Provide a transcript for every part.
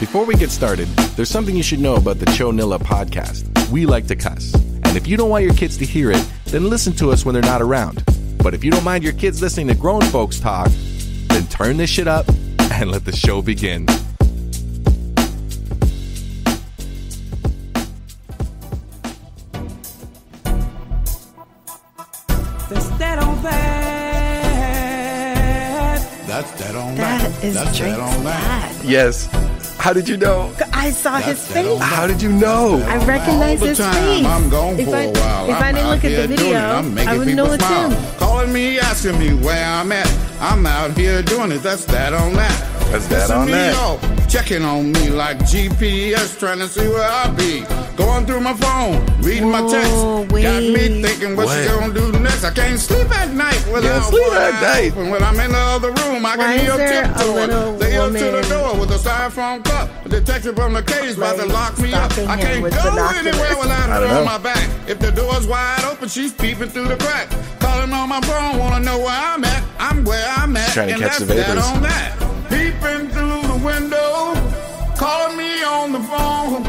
Before we get started, there's something you should know about the Chonilla podcast. We like to cuss. And if you don't want your kids to hear it, then listen to us when they're not around. But if you don't mind your kids listening to grown folks talk, then turn this shit up and let the show begin. That's that on that. That's that on That that. is That's that on that. Yes. How did you know? I saw his That's that on face. that. How did you know? I recognize his time. face. I'm gone if for I, a while. If I'm I didn't look at the video, it. I'm making I wouldn't people know it's smile. him. Calling me, asking me where I'm at. I'm out here doing it. That's that on that. That's that Pissing on that. off, checking on me like GPS, trying to see where I be. Going through my phone, reading my text. Whoa, Got me thinking what, What? she gonna do next. I can't sleep at night without sleep one at eye night. open. When I'm in the other room, I Why can is hear there a tiptoeing. little They up to the door with a styrofoam cup. The detective from the cage about to lock me up. I can't go binoculars. anywhere without I her don't know. on my back. If the door's wide open, she's peeping through the crack. Calling on my phone, wanna know where I'm at. I'm where I'm at. Trying to and catch that's the that on that. Peeping through the window, calling me on the phone.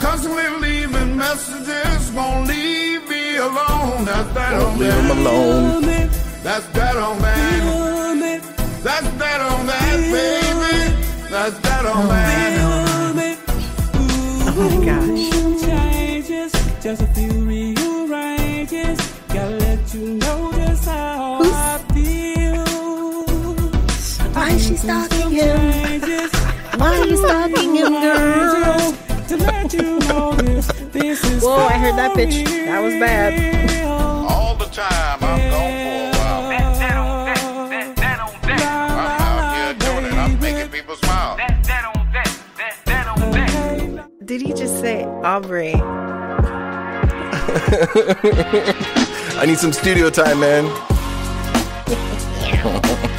Constantly leaving messages, won't leave me alone. That's that on Leave him alone. That's that on that. That's that on that, baby. That's that on that. Oh my gosh. Changes, just a few rearranges. Gotta let you know just how Who's- I feel. Why is she stalking him? Changes, Why are you stalking him, girl? to let you know this, this is Whoa, I heard that pitch. for That was bad. real. All the time, I'm gone for a while. I'm out here doing it. I'm making people smile. Did he just say Aubrey? I need some studio time, man.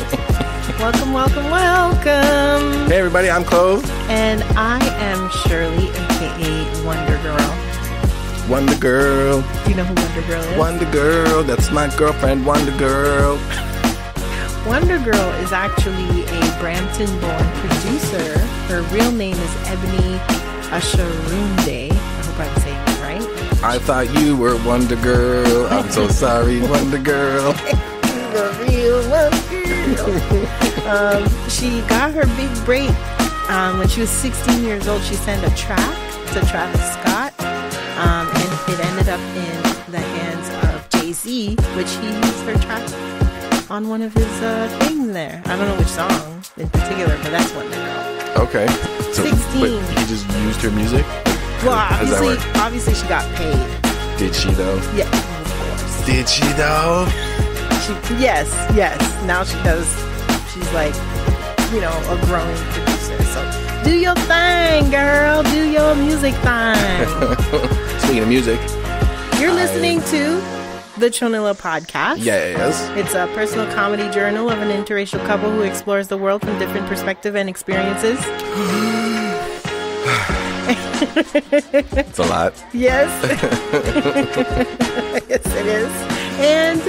Welcome, welcome, welcome. Hey, everybody, I'm Clove. And I am Shirley, aka Wonder Girl. Wonder Girl. Do you know who Wonder Girl is? Wonder Girl. That's my girlfriend, Wonder Girl. Wonder Girl is actually a Brampton born producer. Her real name is Ebony Oshunrinde. I hope I'm saying it right. I thought you were Wonder Girl. I'm so sorry, Wonder Girl. The real Girl. um, she got her big break um, when she was 16 years old. She sent a track to Travis Scott, um, and it ended up in the hands of Jay Z, which he used her track on one of his uh, things there. I don't know which song in particular, but that's Wonder Girl. Okay. So, 16. But he just used her music? Well, that obviously, obviously she got paid. Did she, though? Yeah. Did she, though? She, yes, yes. Now she does. She's like, you know, a growing producer. So do your thing, girl. Do your music thing. Speaking of music, You're listening to the Chonilla podcast. yes. It's a personal comedy journal of an interracial couple who explores the world from different perspectives and experiences. It's a lot. Yes. yes, it is. And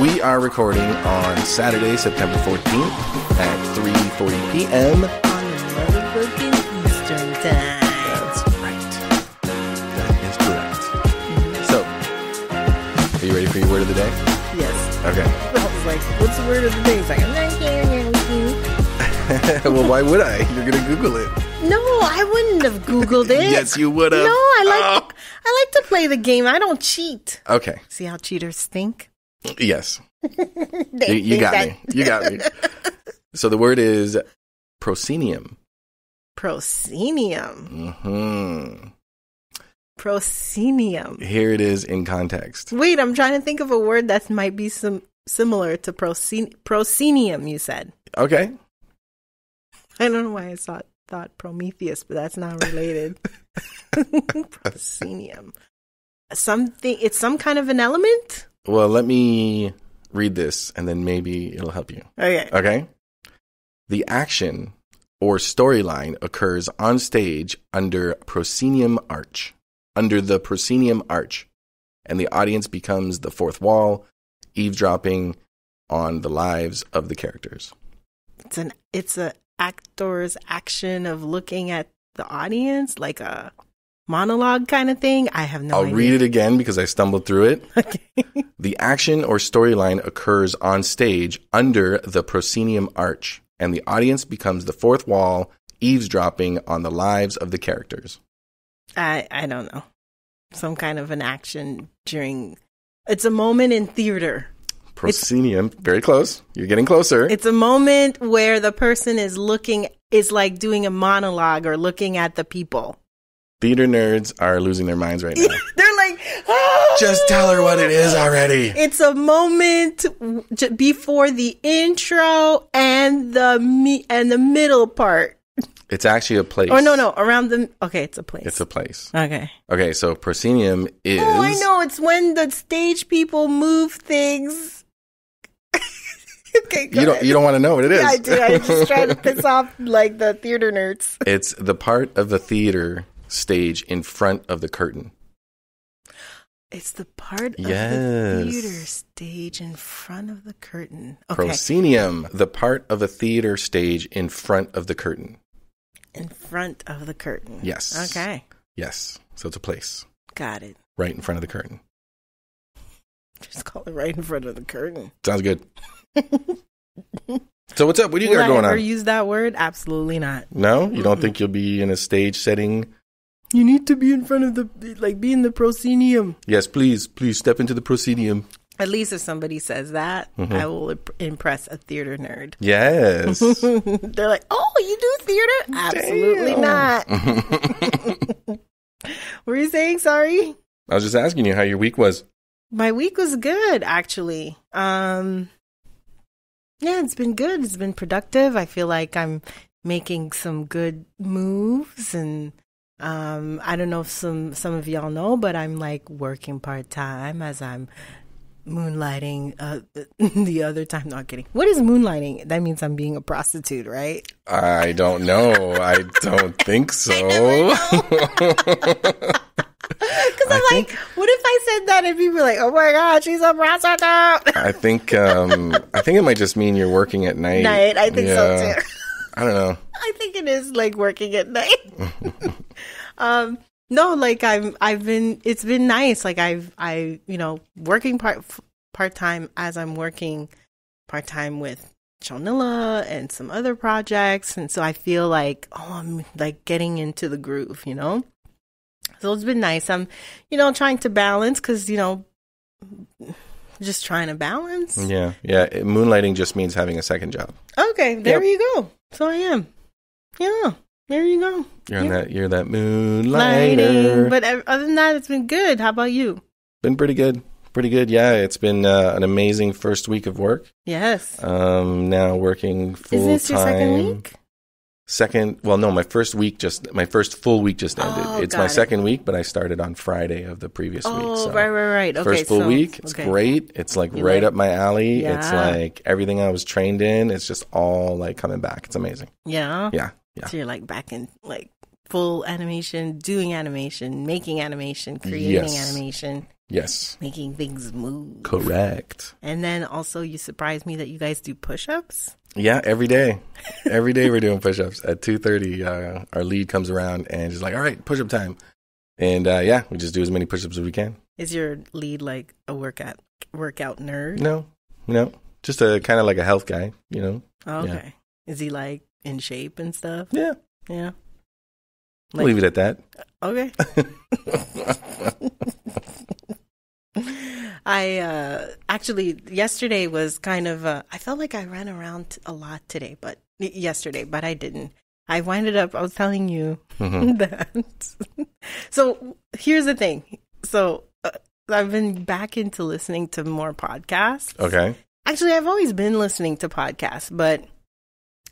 We are recording on Saturday, September 14th at 3.40 p.m. on motherfucking Eastern time. That's right. That is correct. So, are you ready for your word of the day? Yes. Okay. I was like, what's the word of the day? He's like, I'm not well, why would I? You're going to Google it. No, I wouldn't have Googled it. Yes, you would have. No, I like Oh. I like to play the game. I don't cheat. Okay. See how cheaters think? Yes. You, you got that- me. You got me. So the word is proscenium. Proscenium. hmm Proscenium. Here it is in context. Wait, I'm trying to think of a word that might be some similar to proscen- proscenium. You said. Okay. I don't know why I thought thought Prometheus, but that's not related. proscenium. Something. It's some kind of an element. Well, let me read this and then maybe it'll help you. Okay. Okay. The action or storyline occurs on stage under proscenium arch, under the proscenium arch, and the audience becomes the fourth wall, eavesdropping on the lives of the characters. It's an. It's a actor's action of looking at the audience, like a monologue kind of thing. I have no I'll idea. read it again because I stumbled through it. Okay. The action or storyline occurs on stage under the proscenium arch, and the audience becomes the fourth wall, eavesdropping on the lives of the characters. I I don't know. Some kind of an action during. It's a moment in theater. Proscenium, very close. You're getting closer. It's a moment where the person is looking is like doing a monologue or looking at the people. Theater nerds are losing their minds right now. They're like, "Ah!" Just tell her what it is already. It's a moment before the intro and the me- and the middle part. It's actually a place. Oh no, no, around the okay, it's a place. It's a place. okay. Okay, so proscenium is. Oh, I know. It's when the stage people move things. okay, go You don't. ahead. You don't want to know what it is. Yeah, I do. I just try to piss off like the theater nerds. it's the part of the theater stage in front of the curtain. It's the part of the theater stage in front of the curtain. Okay, Proscenium, the part of a theater stage in front of the curtain. in front of the curtain. Yes. Okay, Yes. So it's a place got it. right in front of the curtain. Just call it right in front of the curtain. Sounds good. so what's up? What do you Will got I going ever on? use that word? Absolutely not. no, you don't think you'll be in a stage setting? You need to be in front of the like be in the proscenium. Yes, please, please step into the proscenium. At least if somebody says that, Mm-hmm. I will imp- impress a theater nerd. Yes. They're like, "Oh, you do theater? Absolutely Damn. not." what were you saying? Sorry. I was just asking you how your week was. My week was good, actually. Um, yeah, it's been good. It's been productive. I feel like I'm making some good moves, and um, I don't know if some some of y'all know, but I'm like working part time as I'm moonlighting uh, the other time. Not kidding. What is moonlighting? That means I'm being a prostitute, right? I don't know. I don't think so. Because I'm like, what if I said that and people were like, oh my god, she's a prostitute? I think um I think it might just mean you're working at night. Night, I think so too. I don't know. I think it is like working at night. um, no, like I'm, I've been, it's been nice. Like I've, I, you know, working part part time as I'm working part time with Chonilla and some other projects, and so I feel like, oh, I'm like getting into the groove, you know. So it's been nice. I'm, you know, trying to balance because you know, just trying to balance. Yeah. Yeah, moonlighting just means having a second job. Okay, there Yep. you go. So I am. Yeah, there you go. You're in Yeah. that you're that moonlighter. Lighting. But uh, other than that, it's been good. How about you? been pretty good. Pretty good. Yeah, it's been uh, an amazing first week of work. Yes. Um now working full Is this your second time. week? Second, well, no, my first week just my first full week just ended. Oh, it's my it. second week, but I started on Friday of the previous week. Oh, So right, right, right. Okay, first full so- week, it's okay. great. It's like You right like- up my alley. It's like everything I was trained in. It's just all like coming back. It's amazing. Yeah. Yeah, yeah. So you're like back in like full animation, doing animation, making animation, creating Yes. animation, Yes, making things move. correct. And then also, you surprised me that you guys do push-ups. Yeah, every day, every day we're doing push-ups at two thirty. Uh, our lead comes around and is like, "All right, push-up time," and uh, yeah, we just do as many push-ups as we can. Is your lead like a workout workout nerd? No, no, just a kind of like a health guy, you know. Okay. Is he like in shape and stuff? Yeah, Yeah. we'll leave it at that. Okay. I uh actually yesterday was kind of uh I felt like I ran around a lot today, but yesterday, but I didn't. I winded up I was telling you Mhm. that. so here's the thing. So uh, I've been back into listening to more podcasts. Okay, Actually, I've always been listening to podcasts, but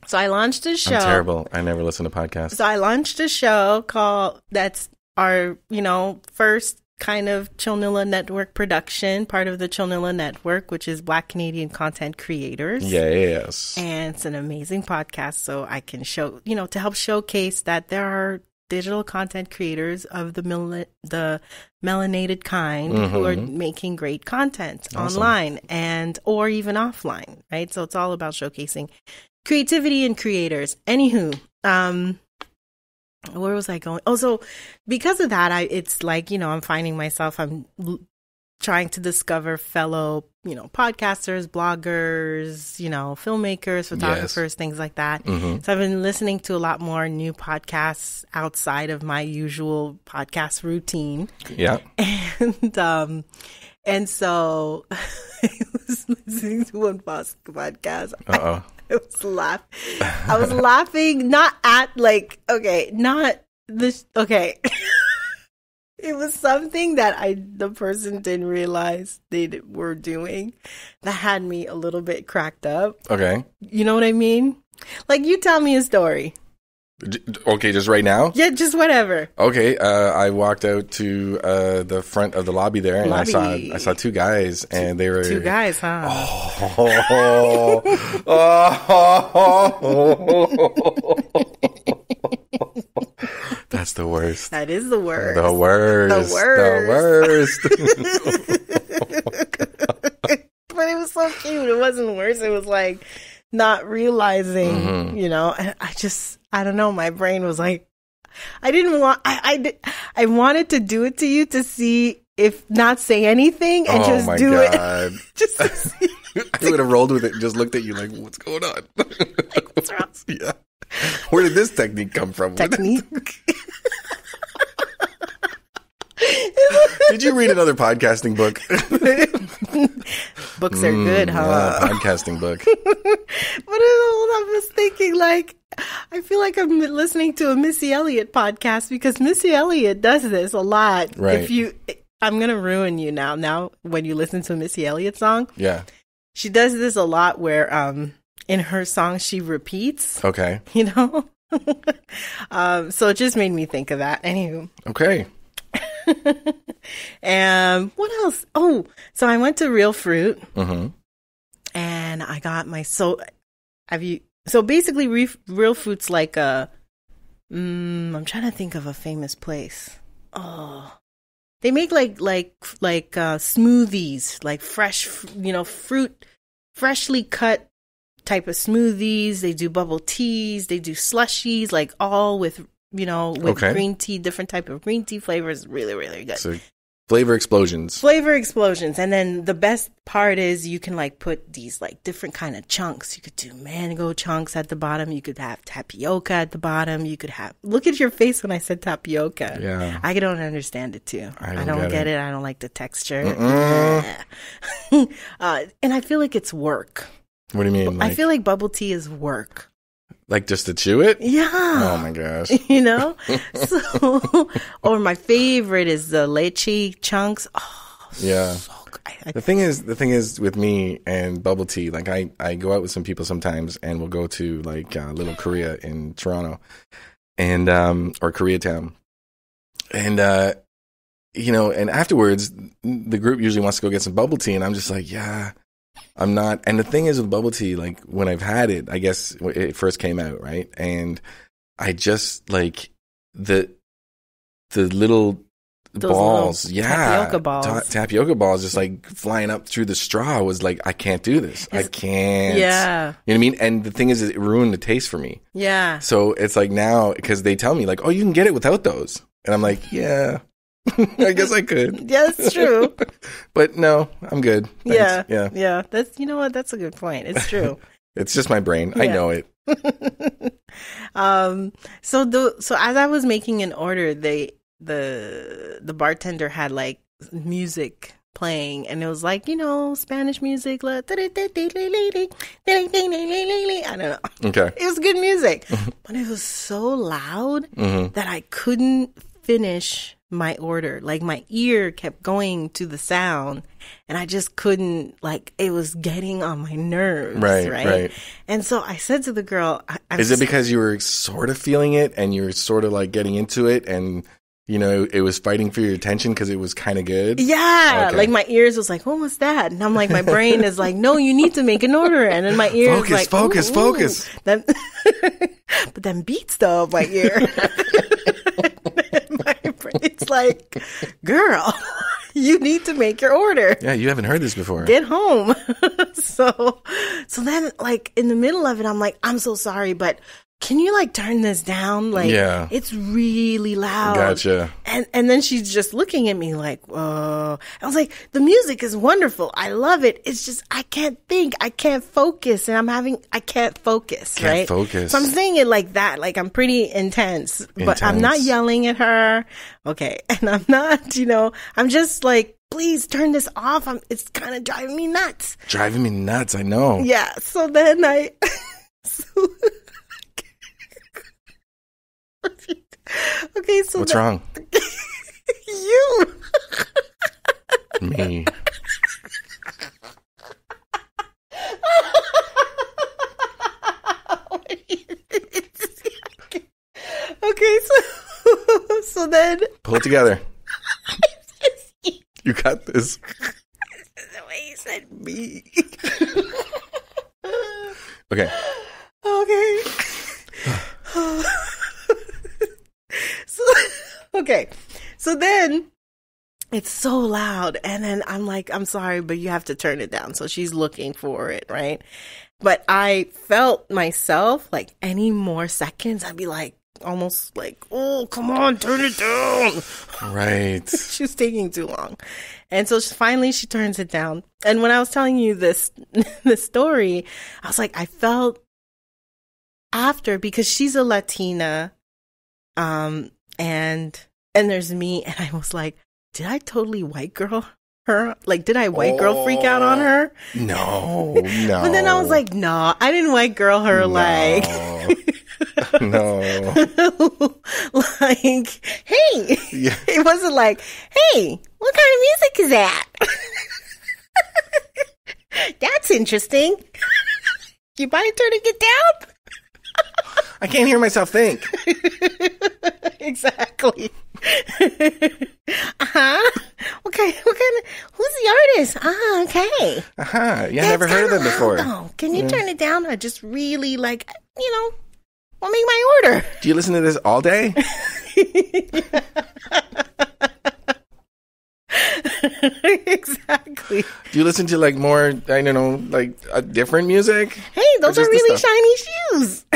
so I launched a show. I'm terrible. I never listen to podcasts. So I launched a show called that's our, you know, first kind of Chonilla Network production, part of the Chonilla Network, which is Black Canadian content creators. Yes. And it's an amazing podcast so I can show, you know, to help showcase that there are digital content creators of the mel- the melanated kind who are Mhm. making great content Awesome. online and or even offline, right? So it's all about showcasing creativity and creators. Anywho, um where was I going? Oh, so because of that, I it's like you know I'm finding myself I'm l- trying to discover fellow you know podcasters, bloggers, you know filmmakers, photographers, things like that. Mm-hmm. So I've been listening to a lot more new podcasts outside of my usual podcast routine, Yeah. and um, and so I was listening to one podcast. Uh oh. I was laugh. I was laughing not at like okay, not this okay. it was something that I the person didn't realize they d- were doing that had me a little bit cracked up. Okay. You know what I mean? Like you tell me a story. Okay, just right now. Yeah, just whatever. Okay, uh, I walked out to uh, the front of the lobby there, and I saw I saw two guys, and they were Two guys, huh? Oh, That's the worst. That is the worst. The worst. The worst. The worst. but it was so cute. It wasn't worse. It was like not realizing, Mm-hmm. you know. And I just, I don't know. My brain was like, I didn't want. I, I did. I wanted to do it to you to see if not say anything and oh just do it. Just to see I would have rolled with it and just looked at you like, "What's going on?" what's wrong. yeah. Where did this technique come from? Technique. Did you read another podcasting book? Books are good, huh? Uh, podcasting book. But I was thinking, like, I feel like I'm listening to a Missy Elliott podcast because Missy Elliott does this a lot. Right. If you, I'm gonna ruin you now. Now, when you listen to a Missy Elliott song, Yeah. she does this a lot. Where, um, in her song, she repeats. Okay. You know. um, so it just made me think of that. Anywho, Okay. and what else? Oh, so I went to Real Fruit. Mm-hmm. and I got my so have you so basically re, real fruits like a mm, I'm trying to think of a famous place. Oh. They make like like like uh smoothies, like fresh, you know, fruit freshly cut type of smoothies. They do bubble teas, they do slushies like all with you know, with Okay. green tea, different type of green tea flavors, really really good So, flavor explosions. flavor explosions and then the best part is you can like put these like different kind of chunks you could do mango chunks at the bottom you could have tapioca at the bottom you could have look at your face when i said tapioca Yeah. i don't understand it too I i don't don't, get get, it. it. i don't like the texture uh, and i feel like it's work What do you mean? Like, i feel like bubble tea is work like just to chew it? yeah Oh my gosh. you know so or my favorite is the lychee chunks oh Yeah. so good. I, I The thing is, the thing is with me and bubble tea. Like I, I go out with some people sometimes, and we'll go to like uh, Little Korea in Toronto, and um or Koreatown, and uh, you know, and afterwards, the group usually wants to go get some bubble tea, and I'm just like, yeah, I'm not. And the thing is with bubble tea, like when I've had it, I guess it first came out, right, and I just like the the little Those balls, little yeah, tapioca balls. Ta- tapioca balls, just like flying up through the straw. Was like, I can't do this. I can't. yeah you know what I mean. And the thing is, it ruined the taste for me. yeah So it's like now because they tell me like, oh, you can get it without those, and I'm like, yeah, I guess I could, Yeah, that's true. but no, I'm good. Thanks. yeah, yeah. yeah. That's you know what? That's a good point. It's true. It's just my brain. I know it. um. So the so as I was making an order, they the the bartender had like music playing, and it was like you know Spanish music. like, I don't know. Okay. It was good music, but it was so loud Mm-hmm. that I couldn't finish my order. Like my ear kept going to the sound and I just couldn't like it was getting on my nerves. Right, Right. right. And so I said to the girl, Is it because you were sort of feeling it and you were sort of like getting into it and you know it was fighting for your attention because it was kind of good? yeah, Okay. like my ears was like, "What was that?" And I'm like, my brain is like, "No, you need to make an order." And then my ear Focus, like, focus, "Ooh, focus." ooh." Then, but then beats though my ear. brain, it's like, girl, you need to make your order. Yeah, you haven't heard this before. Get home. so, so then, like in the middle of it, I'm like, I'm so sorry, but can you like turn this down? Like, Yeah. it's really loud. Gotcha. And and then she's just looking at me like, "Whoa!" I was like, "The music is wonderful. I love it. It's just I can't think. I can't focus, and I'm having I can't focus. Can't right? focus. So I'm saying it like that. Like I'm pretty intense, but I'm not yelling at her. Okay, and I'm not. You know, I'm just like, please turn this off. I'm. It's kind of driving me nuts. Driving me nuts. I know. Yeah. So then I. so, okay. So What's then- wrong? You. Me. okay, so so then Pull it together. You got this. the way you said me. Okay. okay. so okay. So then it's so loud and then I'm like, I'm sorry, but you have to turn it down. So she's looking for it, right? But I felt myself like any more seconds, I'd be like almost like, oh, come on, turn it down. Right. she's taking too long. And so she, finally she turns it down. And when I was telling you this this story, I was like, I felt after because she's a Latina, um, and and there's me, and I was like, did I totally white girl her? Like, did I white girl freak out on her? No. No. But then I was like, no, I didn't white girl her. Like, no. like, hey, Yeah. it wasn't like, hey, what kind of music is that? That's interesting. you mind turning it down? I can't hear myself think. exactly. uh-huh. Okay, what kind of who's the artist? Ah, okay. Uh-huh. Yeah, I never heard of them before. though. Can you turn it down? I just really like you know, I'll make my order. Do you listen to this all day? exactly. Do you listen to like more, I don't know, like uh, different music? Hey, those are really shiny shoes.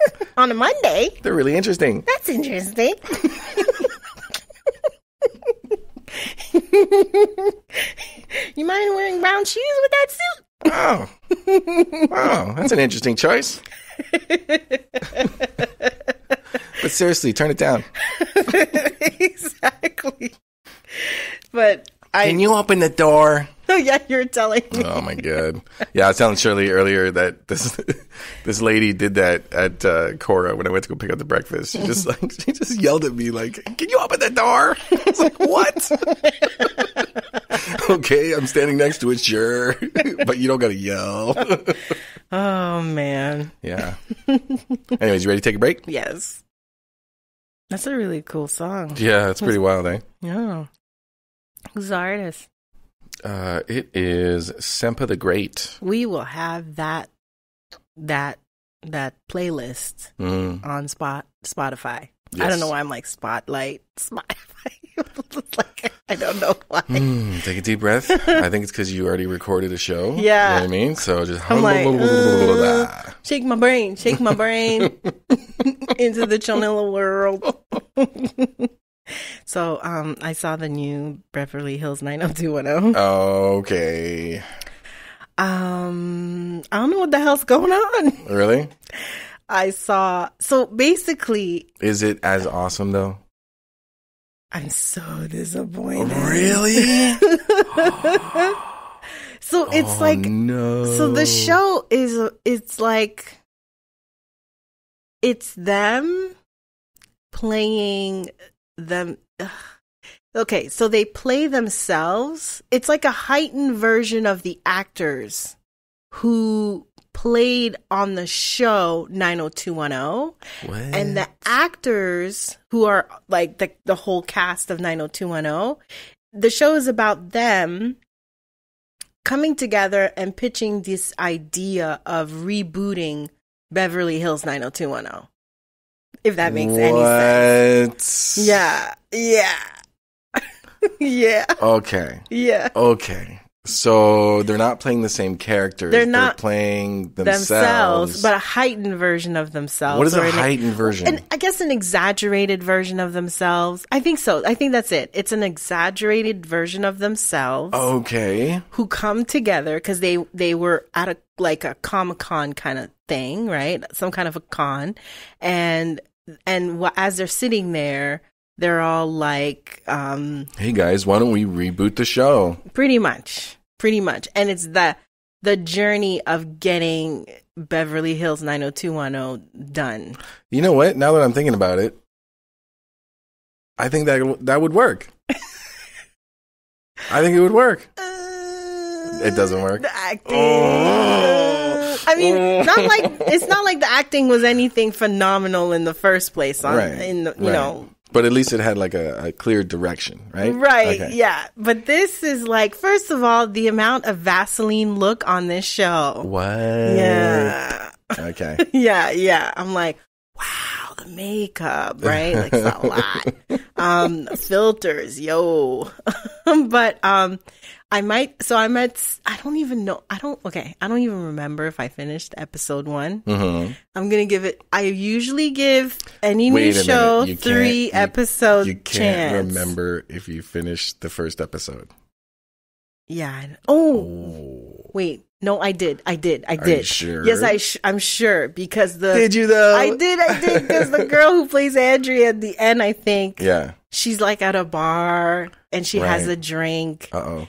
On a Monday. They're really interesting. That's interesting. you mind wearing brown shoes with that suit? Oh. Wow, that's an interesting choice. but seriously, turn it down. exactly. But I Can you open the door? Oh yeah, you're telling me. Oh my god! Yeah, I was telling Shirley earlier that this this lady did that at uh, Cora when I went to go pick up the breakfast. She just like she just yelled at me like, "Can you open the door?" I was like, "What?" okay, I'm standing next to it, sure, but you don't gotta yell. Oh man. yeah. Anyways, you ready to take a break? Yes. That's a really cool song. Yeah, it's pretty wild, eh? Yeah. Who's the artist? Uh, it is Sampa the Great. We will have that that that playlist Mm, on Spot Spotify. I don't know why I'm like Spotlight Spotify. like I don't know why. mm, take a deep breath. I think it's because you already recorded a show. You Yeah. know what I mean? So just I'm like, uh, shake my brain, shake my brain into the Chonilla world. So, um, I saw the new Beverly Hills 90210. Okay. Um, I don't know what the hell's going on. Really? I saw, so basically, Is it as awesome though? I'm so disappointed. Really? So it's Oh, like, no. So the show is it's like it's them playing them ugh. Okay, so they play themselves. It's like a heightened version of the actors who played on the show 90210 What? and the actors who are like the the whole cast of 90210 the show is about them coming together and pitching this idea of rebooting Beverly Hills 90210 if that makes any sense yeah yeah yeah Okay. yeah Okay. So they're not playing the same characters. They're not playing themselves, themselves. but a heightened version of themselves. what is a an- heightened version? An, I guess an exaggerated version of themselves. I think so. I think that's it. It's an exaggerated version of themselves okay. who come together because they they were at a like a comic con kind of thing, right? Some kind of a con, and and wh- as they're sitting there, they're all like, um, Hey guys, why don't we reboot the show? pretty much, pretty much, and it's the the journey of getting Beverly Hills 90210 done. You know what? Now that I'm thinking about it, I think that that would work. I think it would work. It doesn't work. Oh. I mean, not like it's not like the acting was anything phenomenal in the first place. On Right. in the, you right. know, But at least it had like a, a clear direction, right? right? Okay. Yeah, but this is like first of all the amount of Vaseline look on this show. What? Yeah, Okay. yeah, yeah. I'm like, wow, the makeup, right? Like it's a lot. Um, filters, yo. but um, I might. So I might. I don't even know. I don't. Okay, I don't even remember if I finished episode one. hmm I'm gonna give it. I usually give any Wait new show three you- episodes. You can't chance. remember if you finished the first episode. Yeah. Oh, Oh. wait. No, I did. I did. I Are did. sure? Yes, I. Sh- I'm sure because the. Did you though? I did. I did because the girl who plays Andrea at the end, I think Yeah. she's like at a bar and she has a drink, Uh oh.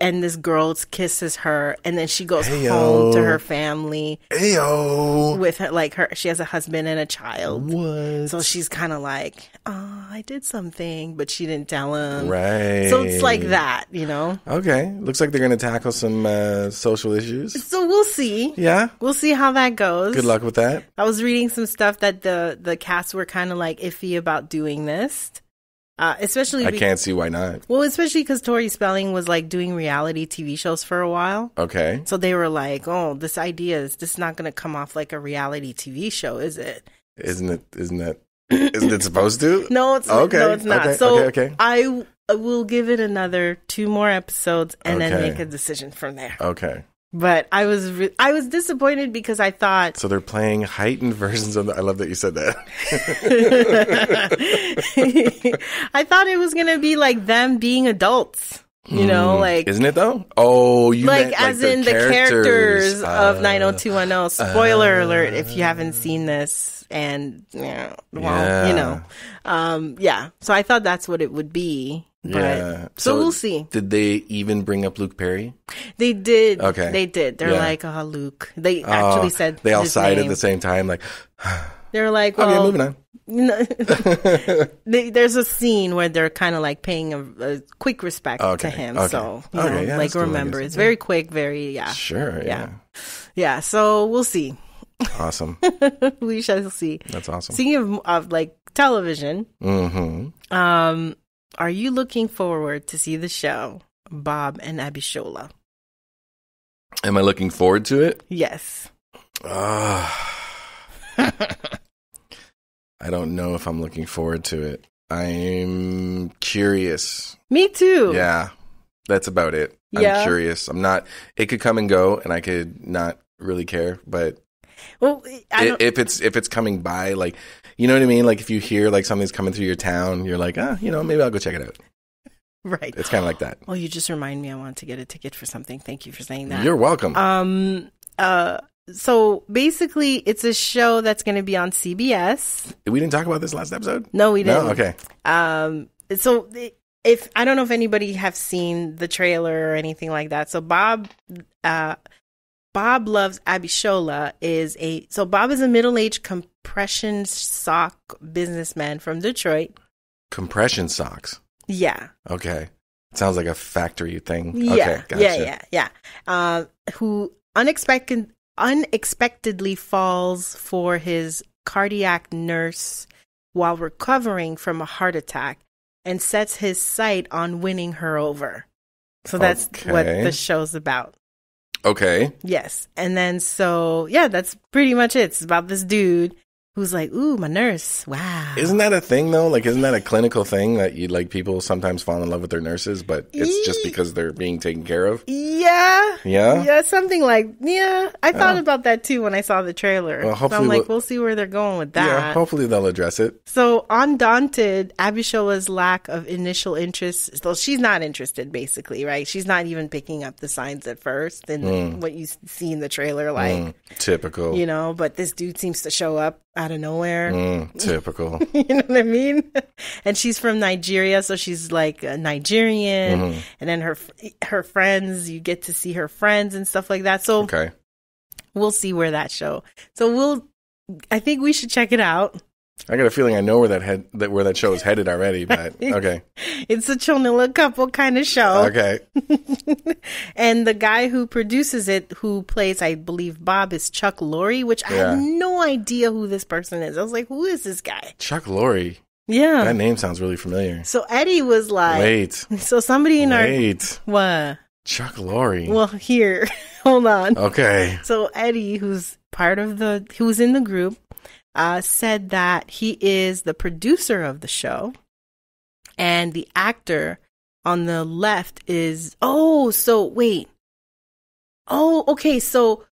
And this girl kisses her, and then she goes home to her family Ayo. with her like her. She has a husband and a child. What? So she's kind of like, oh, I did something, but she didn't tell him. right. So it's like that, you know? Okay. Looks like they're going to tackle some uh, social issues. So we'll see. Yeah. We'll see how that goes. Good luck with that. I was reading some stuff that the, the cast were kind of like iffy about doing this. Uh, especially, I be- can't see why not. well, especially because Tori Spelling was like doing reality TV shows for a while. Okay. So they were like, oh, this idea is this is not going to come off like a reality TV show, is it? Isn't it? Isn't that? Isn't it supposed to? No, it's Okay, no, it's not. okay, so okay, okay. I will give it another two more episodes and then make a decision from there. Okay. But I was re- I was disappointed because I thought So they're playing heightened versions of the. I love that you said that. I thought it was gonna be like them being adults. You know, like Hmm. Isn't it though? Oh, you like meant, as the in the characters of Uh, 90210. Spoiler alert if you haven't seen this and yeah, well, you know. Um yeah. So I thought that's what it would be. But Yeah. so, we'll see. Did they even bring up Luke Perry? They did. Okay. They did. They're Yeah. like, oh, Luke. They actually Oh, said they all sighed name. at the same time, like, They're like, okay, well, moving on. they, there's a scene where they're kind of like paying a, a quick respect Okay, to him. okay. So, you Okay, know, yeah, like remember, it's very quick, very, yeah. Sure. Yeah. Yeah. So we'll see. Awesome. we shall see. That's awesome. Speaking of, of like television, hmm um, are you looking forward to see the show Bob and Abishola? Am I looking forward to it? Yes. Ah. I don't know if I'm looking forward to it. I'm curious. Me too. Yeah, that's about it. Yeah. I'm curious. I'm not. It could come and go, and I could not really care. But Well, I i if it's if it's coming by, like you know what I mean. Like if you hear like something's coming through your town, you're like, ah, you know, maybe I'll go check it out. right. It's kind of like that. Well, you just remind me. I want to get a ticket for something. Thank you for saying that. You're welcome. Um. Uh. So basically, it's a show that's going to be on CBS. we didn't talk about this last episode. No, we didn't. No, okay. Um. So if I don't know if anybody have seen the trailer or anything like that. So Bob, uh, Bob loves Abishola is a so Bob is a middle aged compression sock businessman from Detroit. Compression socks. Yeah. Okay. Sounds like a factory thing. Yeah, Okay, gotcha. yeah, yeah, yeah. Uh, who unexpected unexpectedly falls for his cardiac nurse while recovering from a heart attack and sets his sight on winning her over. So that's what the show's about. Okay. Yes. And then so yeah, that's pretty much it. It's about this dude who's like, "Ooh, my nurse. Wow." Isn't that a thing though? Like, isn't that a clinical thing that you like people sometimes fall in love with their nurses, but it's just because they're being taken care of? yeah. Yeah? Yeah, something like yeah. I thought about that too when I saw the trailer. Well, so I'm like, we'll- we'll see where they're going with Yeah, that. hopefully they'll address it. So, undaunted, Abishola's lack of initial interest. So, she's not interested, basically, right? She's not even picking up the signs at first and Mm. what you see in the trailer, like, Typical. you know, but this dude seems to show up out of nowhere. Mm, typical. you know what I mean? And she's from Nigeria, so she's like a Nigerian. Mm-hmm. And then her her friends, you get to see her friends and stuff like that. So, Okay. we'll see where that show. So, we'll, I think we should check it out. I got a feeling I know where that head that where that show is headed already, but okay. It's a Chonilla couple kind of show. Okay. And the guy who produces it, who plays, I believe, Bob, is Chuck Lorre, which I Yeah. had no idea who this person is. I was like, who is this guy? Chuck Lorre. Yeah. That name sounds really familiar. so Eddie was like, Wait. so somebody in our, Wait. what? Chuck Lorre. Well, here, hold on. okay. So Eddie, who's part of the, who's in the group, uh, said that he is the producer of the show, and the actor on the left is oh, so wait, oh, okay, so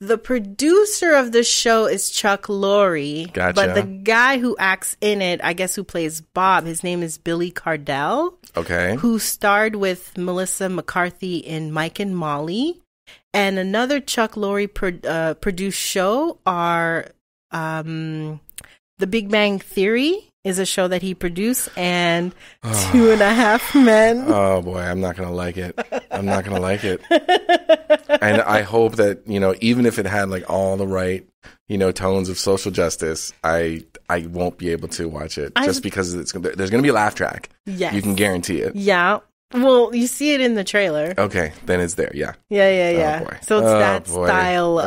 the producer of the show is Chuck Lorre, Gotcha. but the guy who acts in it, I guess, who plays Bob, his name is Billy Gardell Okay. who starred with Melissa McCarthy in Mike and Molly. And another Chuck Lorre pro- uh, produced show are um, The Big Bang Theory is a show that he produced, and Two and a Half Men. Oh boy, I'm not gonna like it. I'm not gonna like it. And I hope that you know, even if it had like all the right, you know, tones of social justice, I I won't be able to watch it I- just because it's gonna- there's gonna be a laugh track. Yes. You can guarantee it. Yeah. Well, you see it in the trailer. Okay, then it's there. Yeah, Yeah, yeah, oh, yeah. boy. So it's Oh, that boy. style Oh,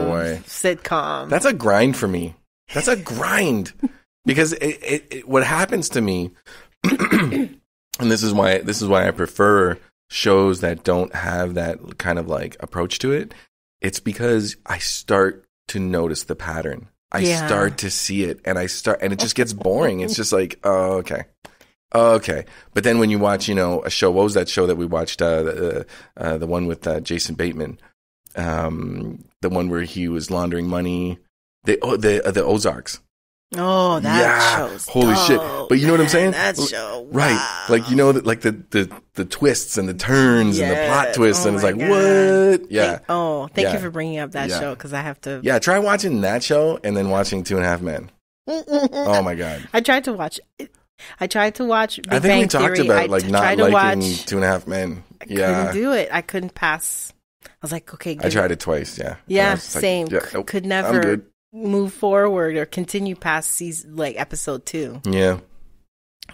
of boy. sitcom. that's a grind for me. That's a grind because it, it, it what happens to me, and this is why this is why I prefer shows that don't have that kind of like approach to it. It's because I start to notice the pattern. I Yeah. start to see it, and I start, and it just gets boring. It's just like, oh, okay. Okay, but then when you watch, you know, a show. What was that show that we watched? Uh, the uh, the one with uh, Jason Bateman, um, the one where he was laundering money. The oh, the uh, the Ozarks. oh, that yeah, show's holy shit! But you know what I'm saying? That show, right? wow. Like you know, that like the the the twists and the turns and the plot twists, Oh and it's like God. what? Yeah, Thank- oh, thank Yeah. you for bringing up that Yeah. show because I have to. yeah. Try watching that show and then watching Two and a Half Men. Oh my god! I tried to watch. I tried to watch. Big I think Bang we talked Theory. about I like not liking watch. Two and a Half Men. I Yeah, couldn't do it. I couldn't pass. I was like, okay, I tried it twice. Yeah, Yeah, just like, same. yeah, nope, Could never move forward or continue past season like episode two. Yeah.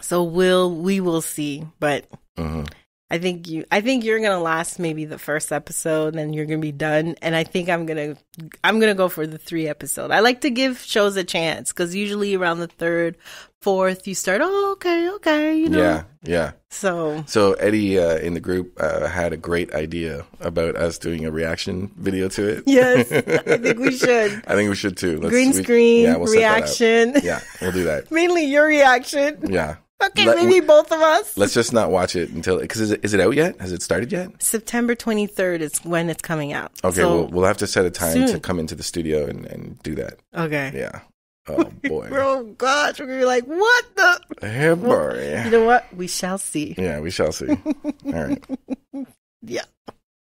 So we'll we will see, but hmm I think you I think you're gonna last maybe the first episode and then you're gonna be done. And I think I'm gonna I'm gonna go for the three episode. I like to give shows a chance because usually around the third, fourth, you start. Oh, okay, okay, you know. Yeah, yeah. So So Eddie uh, in the group uh, had a great idea about us doing a reaction video to it. yes, I think we should. I think we should too. Let's- Green we- screen yeah, we'll set that up. reaction. Yeah, we'll do that. Mainly your reaction. Yeah. Okay, Let- maybe both of us. Let's just not watch it until because is it, is it out yet? Has it started yet? September 23rd is when it's coming out. Okay, So- we'll we'll have to set a time to come into the studio and, and do that. okay. Yeah. Oh boy. Oh gosh, we're gonna be like, what the? hey boy. You know what? We shall see. Yeah, we shall see. All right. Yeah.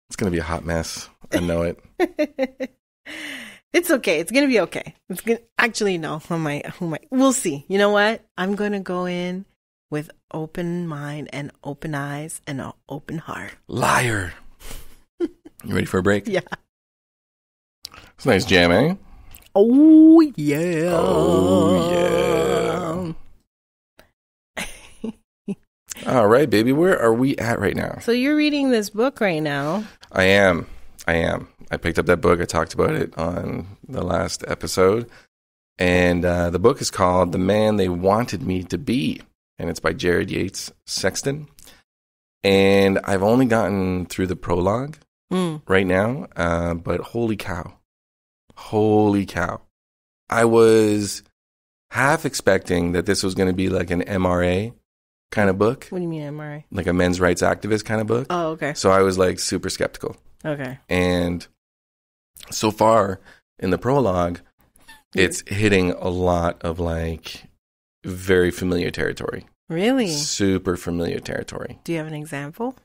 It's gonna be a hot mess. I know it. it's okay. It's gonna be okay. It's gonna actually no. Who am I? Who am I? We'll see. You know what? I'm gonna go in with open mind and open eyes and an open heart. Liar. You ready for a break? Yeah. It's a nice jam, eh? Oh yeah. Oh, yeah. All right, baby. Where are we at right now? So you're reading this book right now. I am. I am. I picked up that book. I talked about it on the last episode. And uh, the book is called The Man They Wanted Me to Be. And it's by Jared Yates Sexton. And I've only gotten through the prologue Mm. right now. Uh, but holy cow. Holy cow. I was half expecting that this was going to be like an MRA kind of book, What do you mean MRA? like a men's rights activist kind of book. Oh, okay. So I was like super skeptical. Okay. And so far in the prologue, it's hitting a lot of like very familiar territory, Really? super familiar territory. Do you have an example?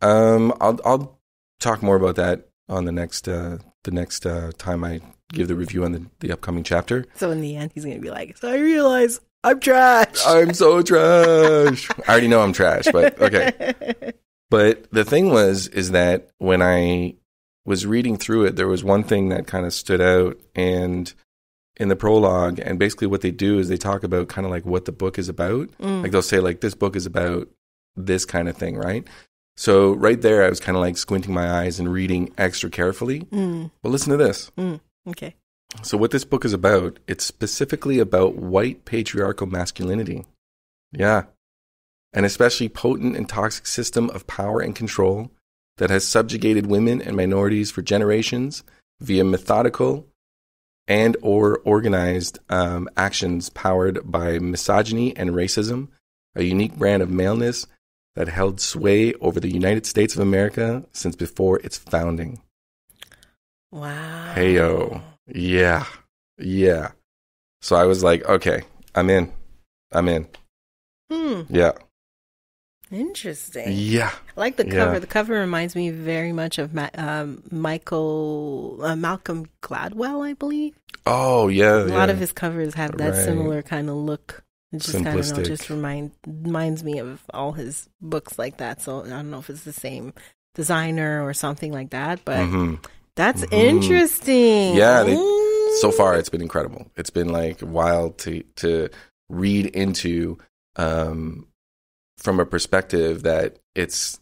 Um, I'll I'll talk more about that on the next uh, the next uh, time I give the review on the, the upcoming chapter. So in the end, he's gonna be like, "So I realize I'm trash." I'm so trash. I already know I'm trash, but okay. But the thing was, is that when I was reading through it, there was one thing that kind of stood out, and in the prologue, and basically what they do is they talk about kind of like what the book is about. Mm. Like they'll say like this book is about this kind of thing, right? So right there, I was kind of like squinting my eyes and reading extra carefully. Mm. But listen to this. Okay. So what this book is about, it's specifically about white patriarchal masculinity. Yeah. An especially potent and toxic system of power and control that has subjugated women and minorities for generations via methodical and or organized um, actions powered by misogyny and racism, a unique brand of maleness that held sway over the United States of America since before its founding. Wow. Heyo. Yeah. Yeah. So I was like, okay, I'm in. I'm in. Hmm. Yeah. Interesting. Yeah. I like the Yeah. cover. The cover reminds me very much of Ma- um, Michael uh, Malcolm Gladwell, I believe. Oh, yeah. A lot of his covers have that Right. similar kind of look. It just kind of know, just remind reminds me of all his books like that. So I don't know if it's the same designer or something like that, but hmm that's Mhm. interesting. Yeah, they- So far, it's been incredible. It's been like wild to to read into um, from a perspective that it's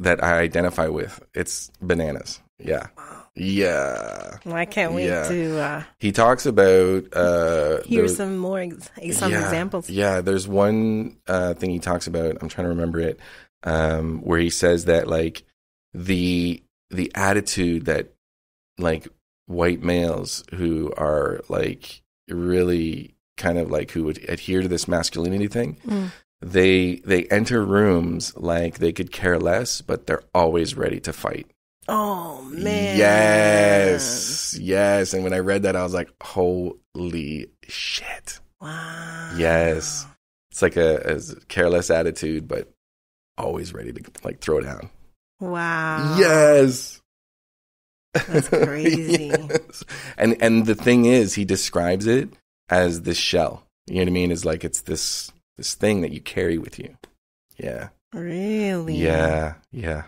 that I identify with. It's bananas. Yeah. Yeah. Well, I can't wait Yeah. to uh, He talks about uh, hear some more ex- some yeah, examples. Yeah, there's one uh, thing he talks about. I'm trying to remember it, um, where he says that like the the attitude that like white males who are like really kind of like who would adhere to this masculinity thing, Mm. They they enter rooms like they could care less, but they're always ready to fight. Oh man! Yes, yes. And when I read that, I was like, holy shit. Wow. Yes. It's like a, a careless attitude, but always ready to like throw down. Wow. Yes. That's crazy. Yes. And and the thing is, he describes it as this shell. You know what I mean? It's like it's this this thing that you carry with you. Yeah. Really? Yeah. Yeah.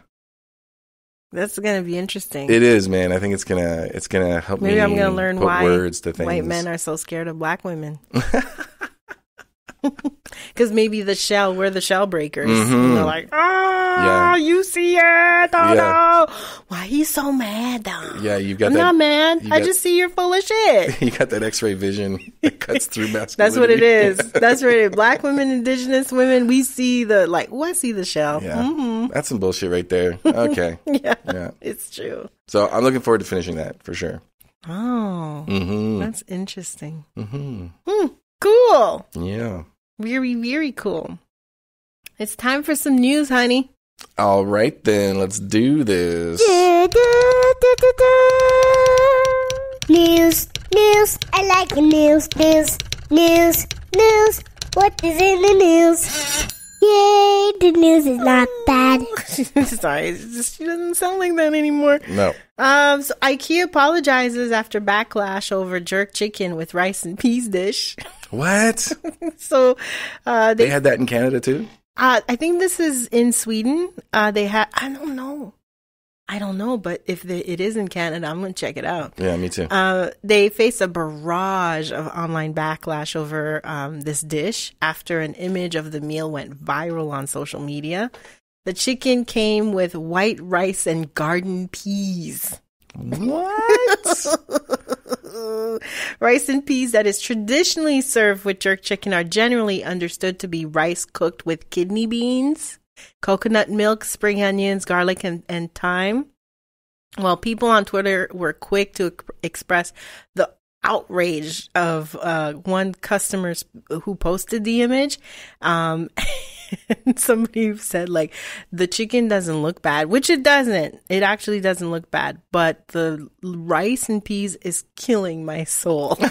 That's gonna be interesting. It is, man. I think it's gonna it's gonna help Maybe me. I'm gonna learn why words to things. White men are so scared of black women. Because maybe the shell, we're the shell breakers. Mhm. And they're like, oh, Yeah. you see it. Oh, Yeah. no. Why you so mad, though? yeah, you've got I'm that. not mad. you I got- just see you're full of shit. you got that X-ray vision that cuts through masculinity. That's what it is. That's what it is. Black women, indigenous women, we see the, like, oh, I see the shell. Yeah. hmm That's some bullshit right there. Okay. Yeah, Yeah. it's true. So I'm looking forward to finishing that for sure. Oh, Mm-hmm. that's interesting. Mm-hmm. Hmm, cool. Yeah. Very, very cool. It's time for some news, honey. All right then, let's do this. News, news, I like news, news, news, news. What is in the news? Yay, the news is not bad. Sorry, it's just, she doesn't sound like that anymore. No. Um, so IKEA apologizes after backlash over jerk chicken with rice and peas dish. What? so, uh, They they, had that in Canada too? uh, I think this is in Sweden. Uh, they had, I don't know. I don't know, but if the, it is in Canada, I'm going to check it out. Yeah, me too. Uh, they face a barrage of online backlash over um, this dish after an image of the meal went viral on social media. The chicken came with white rice and garden peas. What? rice and peas that is traditionally served with jerk chicken are generally understood to be rice cooked with kidney beans, coconut milk, spring onions, garlic, and, and thyme. Well, people on Twitter were quick to express the outrage of uh, one customer who posted the image. Um, somebody said like the chicken doesn't look bad, which it doesn't. It actually doesn't look bad, but the rice and peas is killing my soul.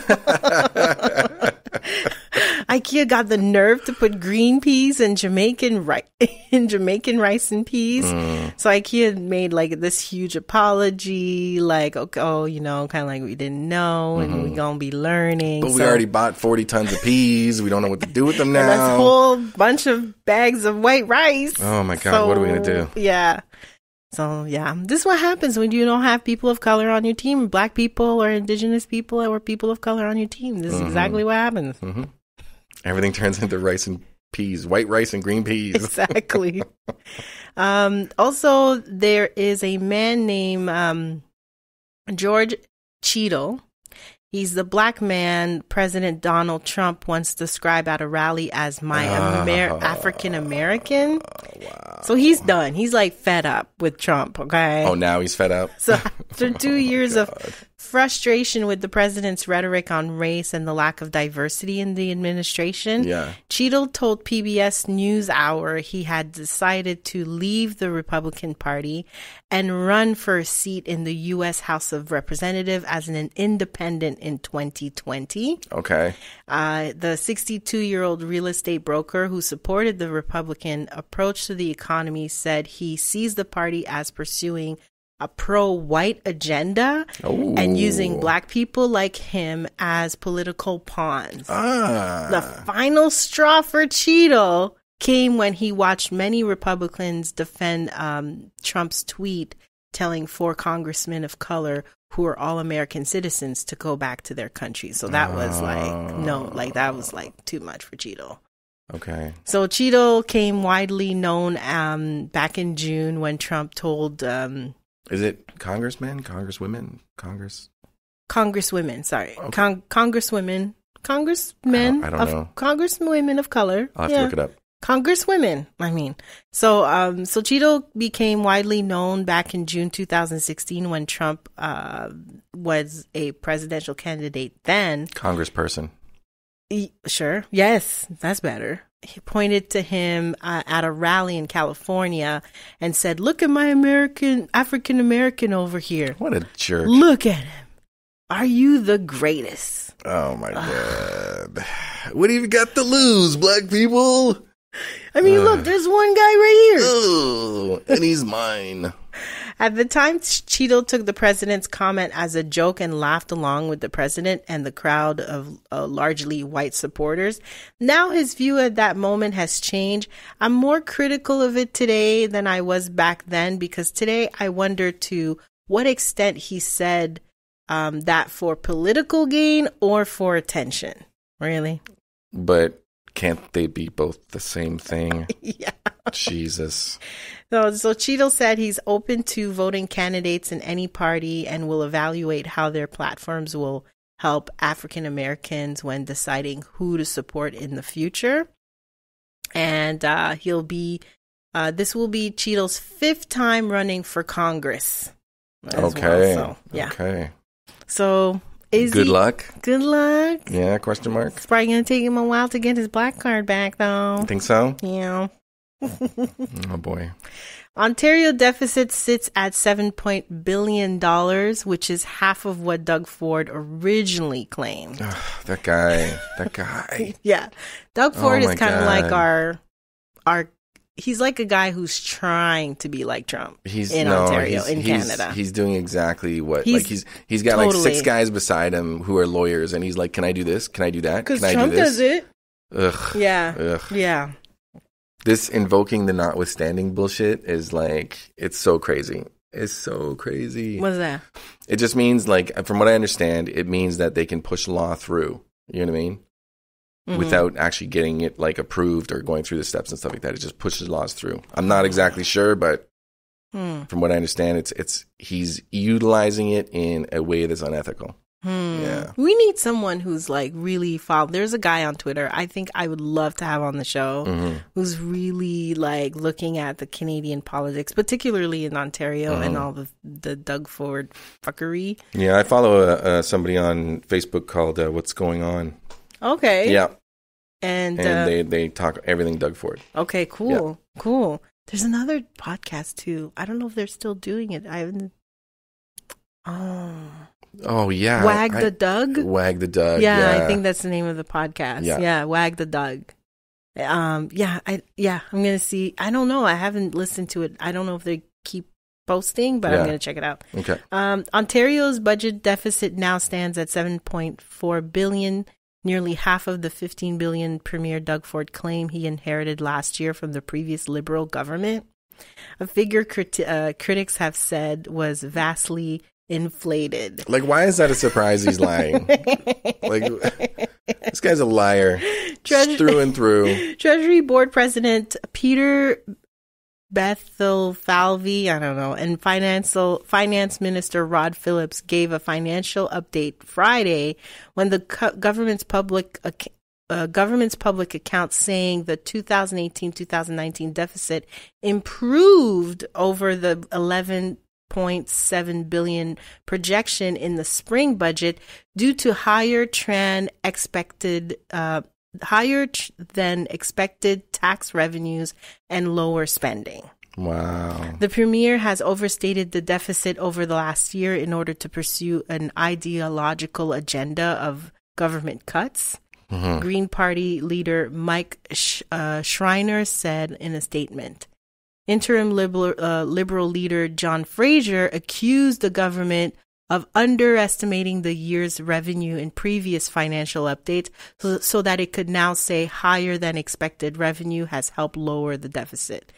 IKEA got the nerve to put green peas and Jamaican rice in Jamaican rice and peas. Mm. So IKEA made like this huge apology, like okay, oh, you know, kind of like we didn't know, and we're mm-hmm. gonna be learning. But we already bought 40 tons of peas. We don't know what to do with them and that's a now. whole bunch of bags of white rice. Oh my God, what are we gonna do? Yeah. So yeah, this is what happens when you don't have people of color on your team, black people or indigenous people or people of color on your team. This is Mm-hmm. exactly what happens. Everything turns into rice and peas, white rice and green peas. exactly. um, also, there is a man named um, George Cheadle. He's the black man President Donald Trump once described at a rally as my ah. Amer- African American. So he's done. He's like fed up with Trump. Okay. Oh, now he's fed up. So after two oh years of frustration with the president's rhetoric on race and the lack of diversity in the administration, Yeah. Cheadle told PBS NewsHour he had decided to leave the Republican Party and run for a seat in the U.S. House of Representatives as an independent in 2020. Okay. Uh, the 62 year old real estate broker who supported the Republican approach to the economy said he sees the party as pursuing a pro white agenda and using black people like him as political pawns. Ah. The final straw for Cheadle came when he watched many Republicans defend um, Trump's tweet telling four congressmen of color who are all American citizens to go back to their country. So that was like, no, like that was like too much for Cheadle. Okay. So Cheadle came widely known um, back in June when Trump told um, Is it congressmen, congresswomen, congress? congresswomen, sorry, Okay. con- congresswomen, congressmen I don't- I don't of know. congresswomen of color. I'll have Yeah. to look it up. Congresswomen, I mean. So, um, so Cheadle became widely known back in June 2016 when Trump, uh, was a presidential candidate then. Congressperson. He- sure. Yes, that's better. He pointed to him uh, at a rally in California and said, look at my American, African American over here. What a jerk. Look at him. Are you the greatest? Oh my god. What have you got to lose, black people? I mean, look, there's one guy right here. Oh, and he's mine. At the time, Cheadle took the president's comment as a joke and laughed along with the president and the crowd of uh, largely white supporters. Now his view at that moment has changed. I'm more critical of it today than I was back then because today I wonder to what extent he said um, that for political gain or for attention. Really? But can't they be both the same thing? yeah. Jesus. So, so Cheadle said he's open to voting candidates in any party and will evaluate how their platforms will help African Americans when deciding who to support in the future. And uh, he'll be, uh, this will be Cheadle's fifth time running for Congress. as well. Okay. So, yeah. Okay. So, is Good he- luck. Good luck. Yeah, question mark. It's probably going to take him a while to get his black card back, though. Think so? Yeah. Oh boy. Ontario deficit sits at seven point billion dollars, which is half of what Doug Ford originally claimed. That guy. That guy. Yeah, Doug Oh Ford my is kind of like our our. He's like a guy who's trying to be like Trump He's in no, Ontario, he's, in he's- Canada. He's doing exactly what He's like he's he's got like six guys beside him who are lawyers and he's like, Can I do this? Can I do that? Because Trump do this? does it. Ugh. Yeah, Ugh. yeah. This invoking the notwithstanding bullshit is like it's so crazy. It's so crazy. What's that? It just means like from what I understand, it means that they can push law through. You know what I mean? Mhm. Without actually getting it like approved or going through the steps and stuff like that. It just pushes laws through. I'm not exactly sure, but Hmm. from what I understand, it's it's he's utilizing it in a way that's unethical. Yeah. We need someone who's like really followed. There's a guy on Twitter I think I would love to have on the show Mm-hmm. who's really like looking at the Canadian politics, particularly in Ontario and Mm-hmm. all the the Doug Ford fuckery. Yeah, I follow uh, uh, somebody on Facebook called uh, What's Going On. Okay. Yeah, And, and uh, they, they talk everything Doug Ford. okay, cool. Cool. There's another podcast too. I don't know if they're still doing it. I haven't Oh. Oh, yeah. Wag I- the Doug? Wag the Doug. yeah, Yeah, I think that's the name of the podcast. Yeah. Yeah, Wag the Dog. Um, yeah, I yeah, I'm gonna see. I don't know. I haven't listened to it. I don't know if they keep posting, but Yeah. I'm gonna check it out. Okay. Um, Ontario's budget deficit now stands at 7.4 billion, nearly half of the 15 billion Premier Doug Ford claim he inherited last year from the previous Liberal government. A figure criti- uh, critics have said was vastly inflated. Like, why is that a surprise he's lying? like, this guy's a liar Treasure- through and through. Treasury Board President Peter Bethlenfalvy, I don't know, and financial finance minister Rod Phillips gave a financial update Friday when the co- government's public ac- uh, government's public accounts saying the 2018-2019 deficit improved over the 11.7 billion projection in the spring budget due to higher tran expected uh, higher than expected tax revenues and lower spending. Wow. The premier has overstated the deficit over the last year in order to pursue an ideological agenda of government cuts. Green Party leader Mike Sh- uh, Schreiner said in a statement. Interim liberal, uh, liberal leader John Fraser accused the government of underestimating the year's revenue in previous financial updates so, so that it could now say higher than expected revenue has helped lower the deficit.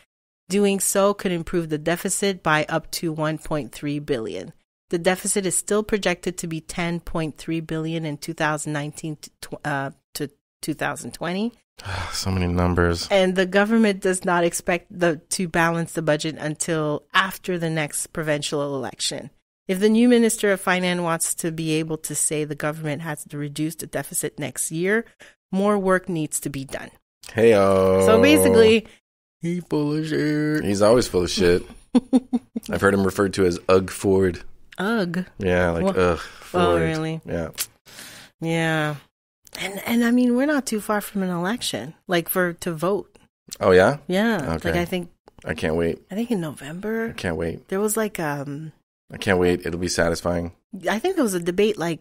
Doing so could improve the deficit by up to 1.3 billion. The deficit is still projected to be 10.3 billion in 2019 to, uh, to 2020 ah, So many numbers. and the government does not expect the to balance the budget until after the next provincial election. If the new minister of finance wants to be able to say the government has to reduce the deficit next year, more work needs to be done. Hey, oh. So basically, he full of shit. he's always full of shit. I've heard him referred to as Ugg Ford. Ugh. Yeah, like, Well- ugh. Oh, Ford. Oh, really? Yeah. Yeah. And and I mean, we're not too far from an election, like for to vote. Oh, yeah? Yeah. Okay. Like I think I can't wait. I think in November. I can't wait. there was like um I can't wait. It'll be satisfying. I think there was a debate like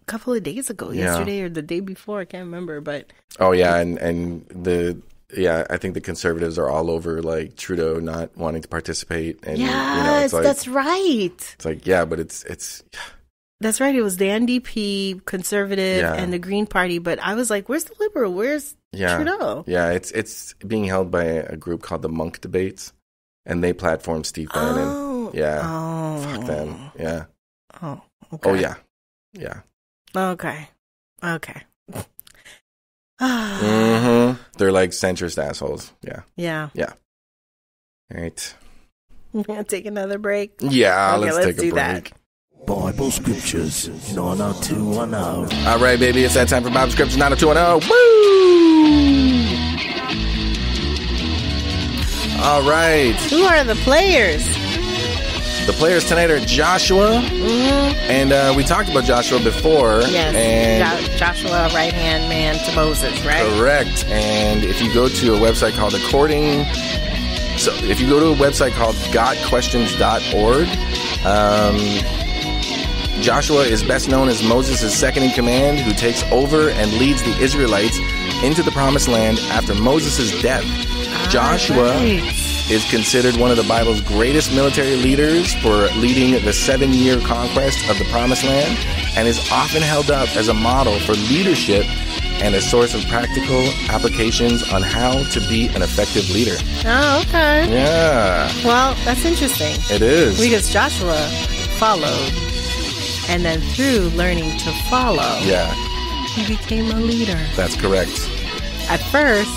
a couple of days ago, Yeah. yesterday or the day before. I can't remember, but Oh, yeah. And, and the, yeah, I think the conservatives are all over like Trudeau not wanting to participate. And, yes, you know, it's like, that's right. it's like, yeah, but it's, it's, That's right. It was the NDP, Conservative, Yeah. and the Green Party. But I was like, "Where's the Liberal? Where's yeah. Trudeau?" Yeah, it's it's being held by a group called the Munk Debates, and they platform Steve Bannon. Oh, Yeah. Oh, Fuck them. Yeah. Oh, okay. Oh yeah. Yeah. Okay. Okay. hmm They're like centrist assholes. Yeah. yeah. Yeah. All right. Take another break. Yeah. Okay, let's, let's take a do break. that. Bible scriptures 90210. All right, baby. It's that time for Bible Scripture 90210. Woo! All right. Who are the players? The players tonight are Joshua, and uh, we talked about Joshua before. Mm-hmm. Yes, And Jo- Joshua, right hand man to Moses, right? Correct. And if you go to a website called According, so if you go to a website called GotQuestions.org, um, Joshua is best known as Moses' second in command, who takes over and leads the Israelites into the promised land after Moses' death. Ah, Joshua Right. is considered one of the Bible's greatest military leaders for leading the seven year conquest of the Promised Land and is often held up as a model for leadership and a source of practical applications on how to be an effective leader. Oh, okay. Yeah, Well, that's interesting it is. because Joshua followed, and then through learning to follow, Yeah, he became a leader. that's correct. At first,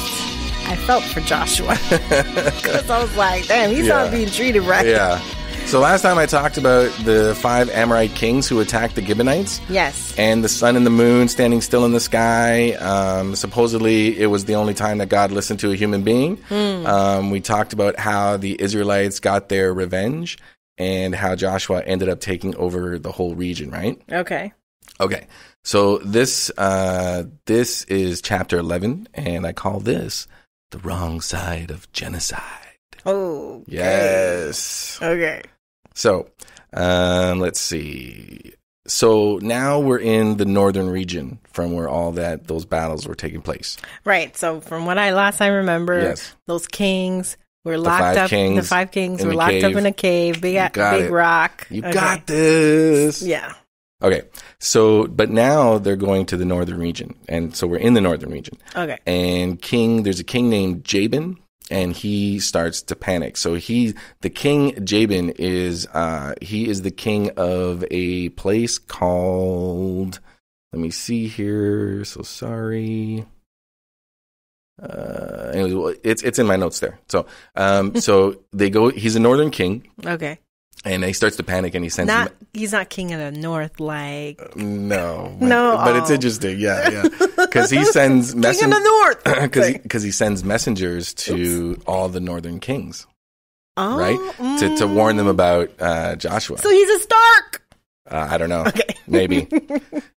I felt for Joshua because I was like, "Damn, he's Yeah. not being treated right." Yeah. So last time I talked about the five Amorite kings who attacked the Gibeonites. Yes. and the sun and the moon standing still in the sky. Um, supposedly, it was the only time that God listened to a human being. Um, we talked about how the Israelites got their revenge and how Joshua ended up taking over the whole region. Right? Okay. Okay. So this uh, this is chapter eleven, and I call this the wrong side of genocide. Oh. Yes. Okay. So, um, let's see. So now we're in the northern region from where all that those battles were taking place. Right. So from what I last I remember, Yes. those kings were locked five up. the five kings in were locked up in a cave. Big, You got big it. rock. You Okay. got this. Yeah. Okay. So, but now they're going to the northern region, and so we're in the northern region. Okay. And king, there's a king named Jabin, and he starts to panic. So he, the king Jabin, is uh, he is the king of a place called. Let me see here. So sorry. Uh, anyway, well, it's it's in my notes there. So um, so they go. He's a northern king, Okay. and he starts to panic, and he sends Not he's not king of the north like no, No, but, but it's interesting, yeah, yeah, because he sends king of the north. because he, 'cause he sends messengers to all the northern kings, oh, right, to to warn them mm. about uh, Joshua. So he's a Stark. Uh, I don't know, Okay. maybe.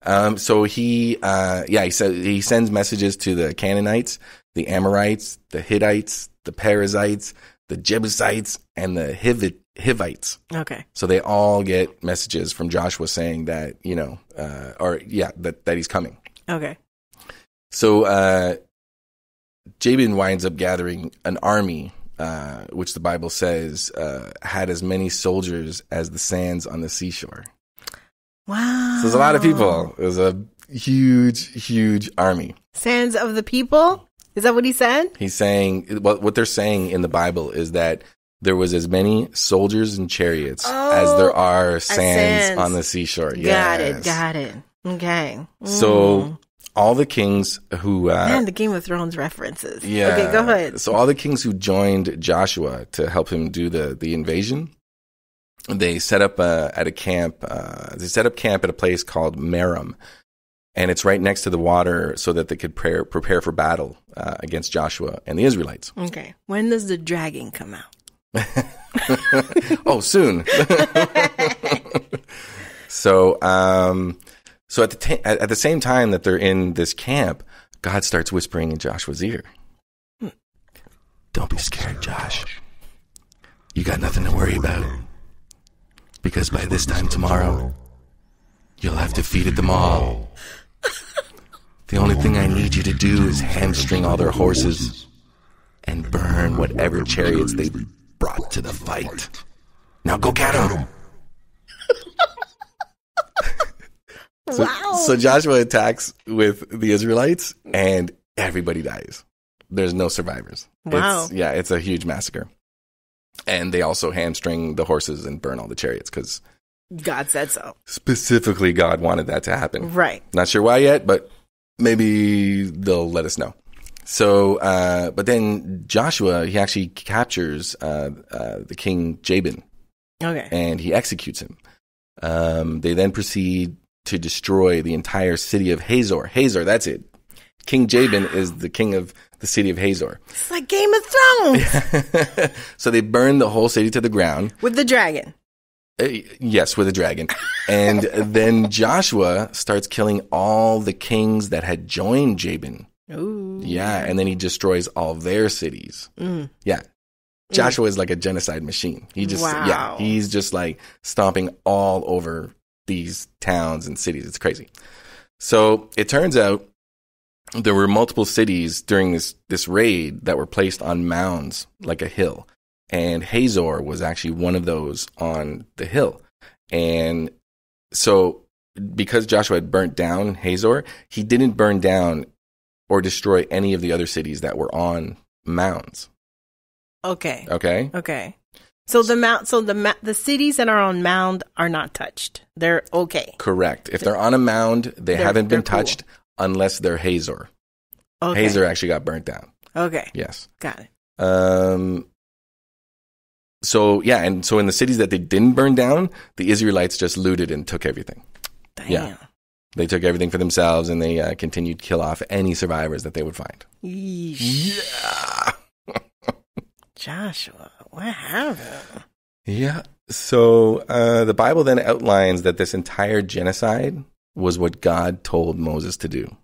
um, so he, uh, yeah, he said he sends messages to the Canaanites, the Amorites, the Hittites, the Perizzites, the Jebusites, and the Hivit, Hivites. Okay. So they all get messages from Joshua saying that you know, uh, or yeah, that that he's coming. Okay. So uh, Jabin winds up gathering an army, uh, which the Bible says uh, had as many soldiers as the sands on the seashore. Wow. So there's a lot of people. It was a huge, huge army. Sands of the people. Is that what he said? He's saying what what they're saying in the Bible is that there was as many soldiers and chariots as Oh, there are sands, sands. on the seashore. Got Yes. it. Got it. Okay. So Mm. all the kings who uh, man, the Game of Thrones references. Yeah. Okay, go ahead. So all the kings who joined Joshua to help him do the the invasion, they set up uh, at a camp. Uh, they set up camp at a place called Merom, and it's right next to the water, so that they could prepare prepare for battle uh, against Joshua and the Israelites. Okay. When does the dragon come out? oh, soon. so, um, so at the at, at the same time that they're in this camp, God starts whispering in Joshua's ear. Don't be scared, Josh. You got nothing to worry about. Because by this time tomorrow, you'll have defeated them all. The only thing I need you to do is hamstring all their horses and burn whatever chariots they brought to the fight. Now go get them. So, wow. so Joshua attacks with the Israelites, and everybody dies. There's no survivors. Wow. It's, yeah, it's a huge massacre. And they also hamstring the horses and burn all the chariots because God said so. specifically God wanted that to happen. Right. Not sure why yet, but maybe they'll let us know. So, uh, but then Joshua, he actually captures uh, uh, the king Jabin Okay. and he executes him. Um, they then proceed to destroy the entire city of Hazor. Hazor, that's it. King Jabin is the king of the city of Hazor. It's like Game of Thrones so they burn the whole city to the ground. with the dragon. Uh, yes, with a dragon. And then Joshua starts killing all the kings that had joined Jabin. Ooh. Yeah, and then he destroys all their cities. Mm. Yeah. Joshua is like a genocide machine. He just yeah, he's just like stomping all over these towns and cities. It's crazy. So it turns out there were multiple cities during this this raid that were placed on mounds like a hill. And Hazor was actually one of those on the hill. And so because Joshua had burnt down Hazor, he didn't burn down or destroy any of the other cities that were on mounds. Okay. Okay? Okay. So the mount, so the ma- the cities that are on mound are not touched. They're okay. Correct. If they're on a mound, they They're- haven't been they're cool. touched unless they're Hazor. Okay. Hazor actually got burnt down. Okay. Yes. Got it. Um, so yeah, and so in the cities that they didn't burn down, the Israelites just looted and took everything. Damn. Yeah. They took everything for themselves, and they uh, continued to kill off any survivors that they would find. Yeesh. Yeah. Joshua, what happened? Yeah. So uh, the Bible then outlines that this entire genocide was what God told Moses to do.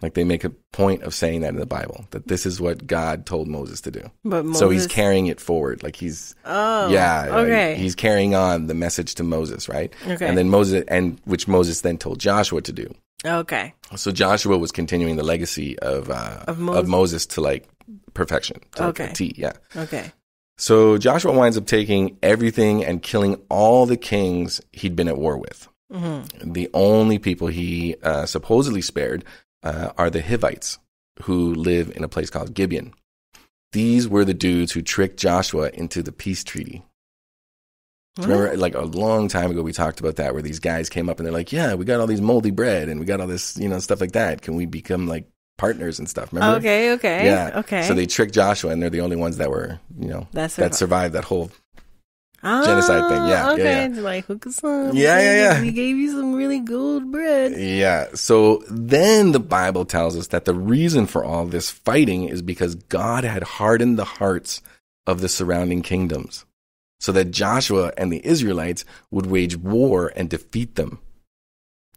Like they make a point of saying that in the Bible, that this is what God told Moses to do. But Moses, So he's carrying it forward. Like he's, Oh, yeah, like, Okay. he's carrying on the message to Moses, right? Okay. And then Moses, and which Moses then told Joshua to do. okay. So Joshua was continuing the legacy of uh, Of of, Moses. To like perfection, to like, Okay. a T, yeah. Okay. So Joshua winds up taking everything and killing all the kings he'd been at war with. Mm-hmm. The only people he uh, supposedly spared uh, are the Hivites, who live in a place called Gibeon. These were the dudes who tricked Joshua into the peace treaty. Remember, like a long time ago, we talked about that, where these guys came up and they're like, "Yeah, we got all these moldy bread and we got all this, you know, stuff like that. Can we become like partners and stuff?" Remember? Okay. Okay. Yeah. Okay. So they tricked Joshua, and they're the only ones that were, you know, That's that survived that whole Ah, genocide thing. Yeah, yeah, Okay. yeah. It's Like hook us up. Yeah, yeah, yeah. We gave you some really good bread. Yeah. So then the Bible tells us that the reason for all this fighting is because God had hardened the hearts of the surrounding kingdoms so that Joshua and the Israelites would wage war and defeat them.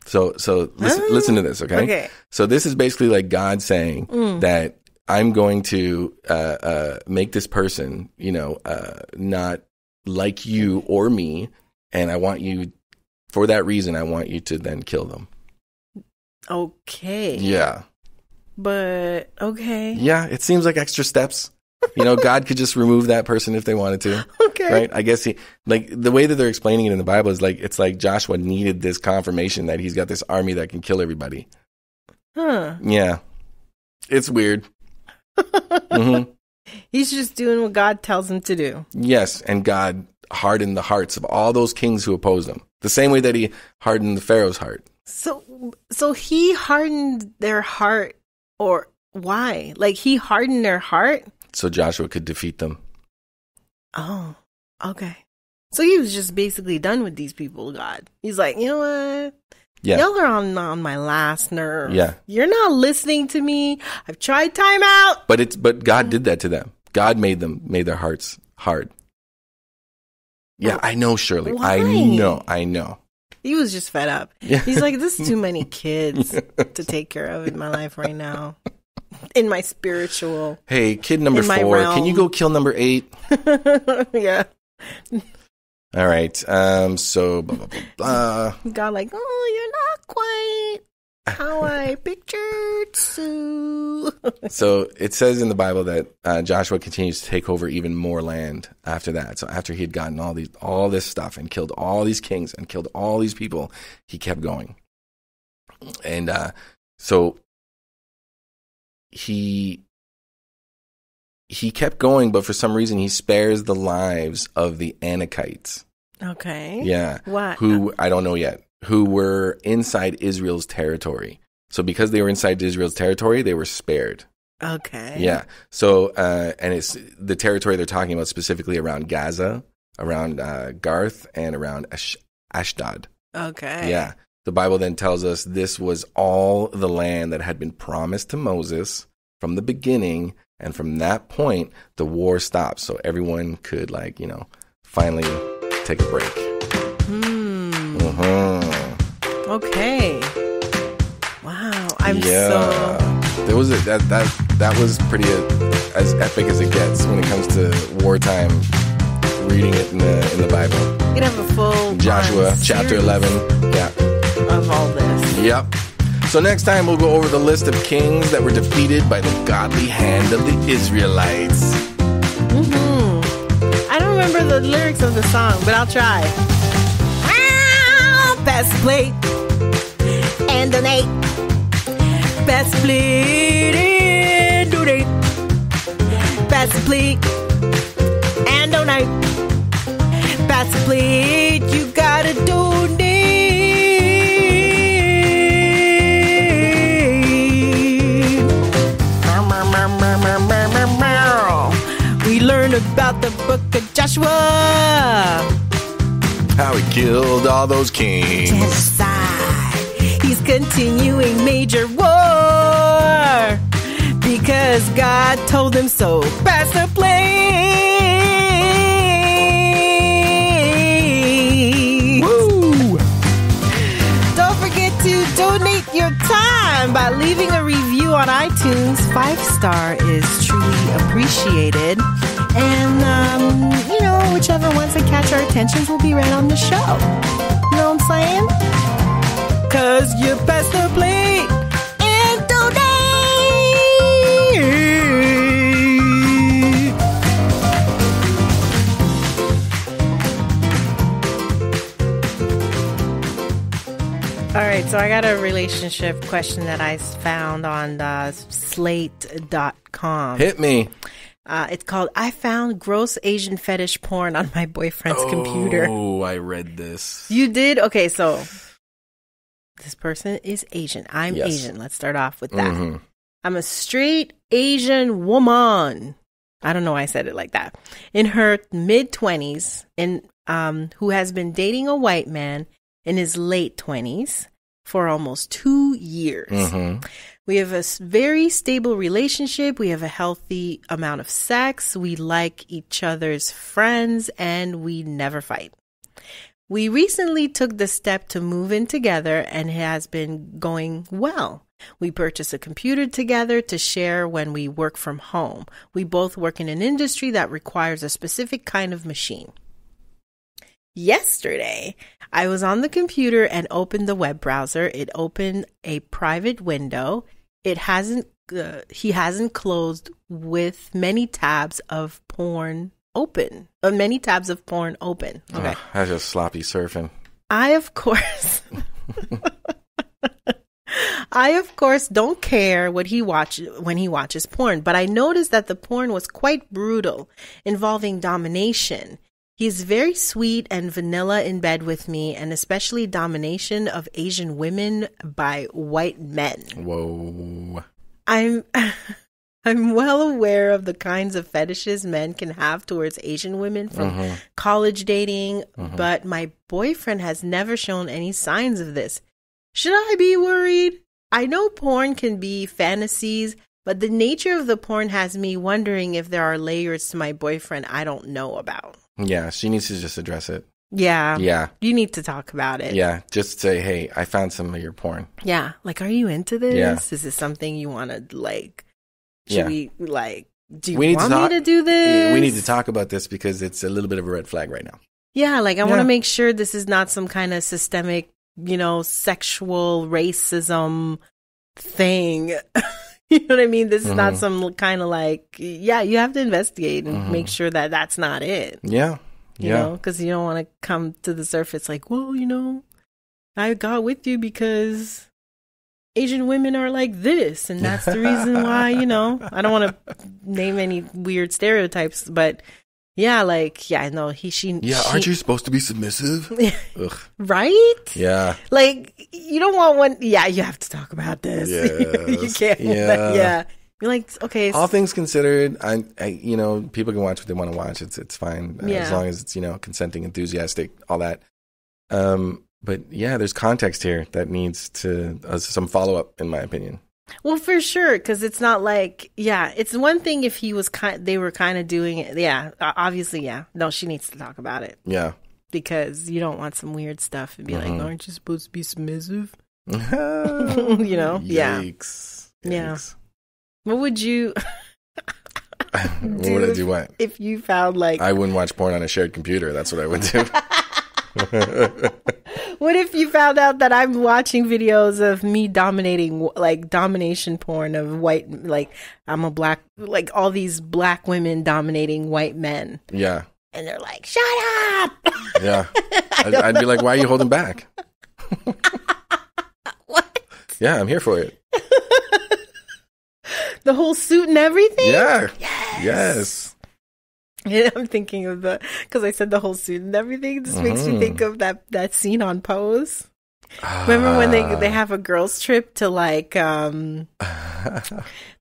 So, so listen, Ah, listen to this, okay? Okay. So this is basically like God saying Mm. that I'm going to uh, uh, make this person, you know, uh, not like you or me, and I want you, for that reason, I want you to then kill them. Okay. Yeah. But okay. Yeah, it seems like extra steps. You know, God could just remove that person if they wanted to, Okay. right? I guess he, like, the way that they're explaining it in the Bible is like, it's like Joshua needed this confirmation that he's got this army that can kill everybody. Huh. Yeah. It's weird. hmm He's just doing what God tells him to do. Yes, and God hardened the hearts of all those kings who opposed him. The same way that he hardened the Pharaoh's heart. So so he hardened their heart or why? Like he hardened their heart? So Joshua could defeat them. Oh. Okay. So he was just basically done with these people, God. He's like, you know what? Yeah. Y'all are on on my last nerve. Yeah. You're not listening to me. I've tried timeout. But it's but God did that to them. God made them made their hearts hard. Yeah, I know, Shirley. I know. I know. He was just fed up. Yeah. He's like, this is too many kids to take care of in my life right now. In my spiritual. Hey, kid number four, can you go kill number eight? yeah. All right. Um. So blah blah blah. blah. God like, oh, you're not quite how I pictured Sue. So it says in the Bible that uh, Joshua continues to take over even more land after that. So after he had gotten all these, all this stuff and killed all these kings and killed all these people, he kept going. And uh, so he he kept going, but for some reason he spares the lives of the Anakites. okay. Yeah, What? who I don't know yet, who were inside Israel's territory. So because they were inside Israel's territory, they were spared. Okay. Yeah. So, uh, and it's the territory they're talking about specifically around Gaza, around uh, Gath, and around Ash- Ashdod. Okay. Yeah. The Bible then tells us this was all the land that had been promised to Moses from the beginning. And from that point, the war stopped. So everyone could, like, you know, finally take a break. Hmm. Mhm. Okay. Wow. I'm yeah. so. There was a, that that that was pretty uh, as epic as it gets when it comes to wartime. Reading it in the in the Bible, You can have a full Joshua chapter eleven. Yeah. of all this. Yep. So next time we'll go over the list of kings that were defeated by the godly hand of the Israelites. Mm-hmm. I don't remember the lyrics of the song, but I'll try. Ah, Best plate and donate. Best plate and donate. Best plate and donate. Best plate, you gotta donate. About the book of Joshua. How he killed all those kings. Genocide. He's continuing major war because God told him so. Pass the plate. Woo! Don't forget to donate your time by leaving a review on iTunes. Five star is truly appreciated. And, um, you know, whichever ones that catch our attentions will be read on the show. You know what I'm saying? Cause you passed the plate. All right, so I got a relationship question that I found on uh, slate.com. Hit me. Uh, it's called I Found Gross Asian Fetish Porn on My Boyfriend's Computer. Oh, I read this. You did? Okay, so this person is Asian. I'm Yes. Asian. Let's start off with that. Mhm. I'm a straight Asian woman. I don't know why I said it like that. In her mid 20s, and um, who has been dating a white man in his late 20s for almost two years. Mhm. We have a very stable relationship. We have a healthy amount of sex. We like each other's friends and we never fight. We recently took the step to move in together and it has been going well. We purchase a computer together to share when we work from home. We both work in an industry that requires a specific kind of machine. Yesterday, I was on the computer and opened the web browser. It opened a private window. It hasn't, uh, he hasn't closed with many tabs of porn open, uh, many tabs of porn open. Okay. That's just sloppy surfing. I, of course, I, of course, don't care what he watches when he watches porn, but I noticed that the porn was quite brutal, involving domination. He's very sweet and vanilla in bed with me, and especially domination of Asian women by white men. Whoa. I'm I'm well aware of the kinds of fetishes men can have towards Asian women from uh-huh. college dating, uh-huh. but my boyfriend has never shown any signs of this. Should I be worried? I know porn can be fantasies, but the nature of the porn has me wondering if there are layers to my boyfriend I don't know about. Yeah, she needs to just address it. Yeah. Yeah. You need to talk about it. Yeah. Just say, hey, I found some of your porn. Yeah. Like, are you into this? Yeah. Is this something you want to, like, should Yeah. we, like, do you We need to talk- me to do this? We need to talk about this because it's a little bit of a red flag right now. Yeah, like I want to make sure this is not some kind of systemic, you know, sexual racism thing. you know what I mean? This is not Mhm. some kind of like, yeah, you have to investigate and Mhm. make sure that that's not it. Yeah. You yeah. know, because you don't want to come to the surface like, well, you know, I got with you because Asian women are like this, and that's the reason why. You know, I don't want to name any weird stereotypes, but yeah, like yeah, no, he she Yeah. she- Aren't you supposed to be submissive? Ugh. right? Yeah. Like you don't want one. Yeah, you have to talk about this. you can't. Yeah. Yeah. You're like okay. All things considered, I, I, you know, people can watch what they want to watch. It's, it's fine uh, Yeah. as long as it's, you know, consenting, enthusiastic, all that. Um, but yeah, there's context here that needs to uh, some follow up, in my opinion. Well, for sure, because it's not like yeah. It's one thing if he was kind. They were kind of doing it. Yeah, obviously, yeah. No, she needs to talk about it Yeah. because you don't want some weird stuff and be like, Mhm. aren't you supposed to be submissive? you know? Yeah. Yikes. Yeah. What would you what would I do? What? if you found like? I wouldn't watch porn on a shared computer. That's what I would do. What if you found out that I'm watching videos of me dominating, like domination porn of white, like I'm a black, like all these black women dominating white men, yeah. and they're like, "Shut up!" Yeah. I'd, I'd be like, why are you holding back? what? Yeah, I'm here for it. The whole suit and everything. Yeah. Yes. And I'm thinking of the because I said the whole suit and everything. This makes me think of that that scene on Pose. Remember when they Ah. they have a girls trip to like um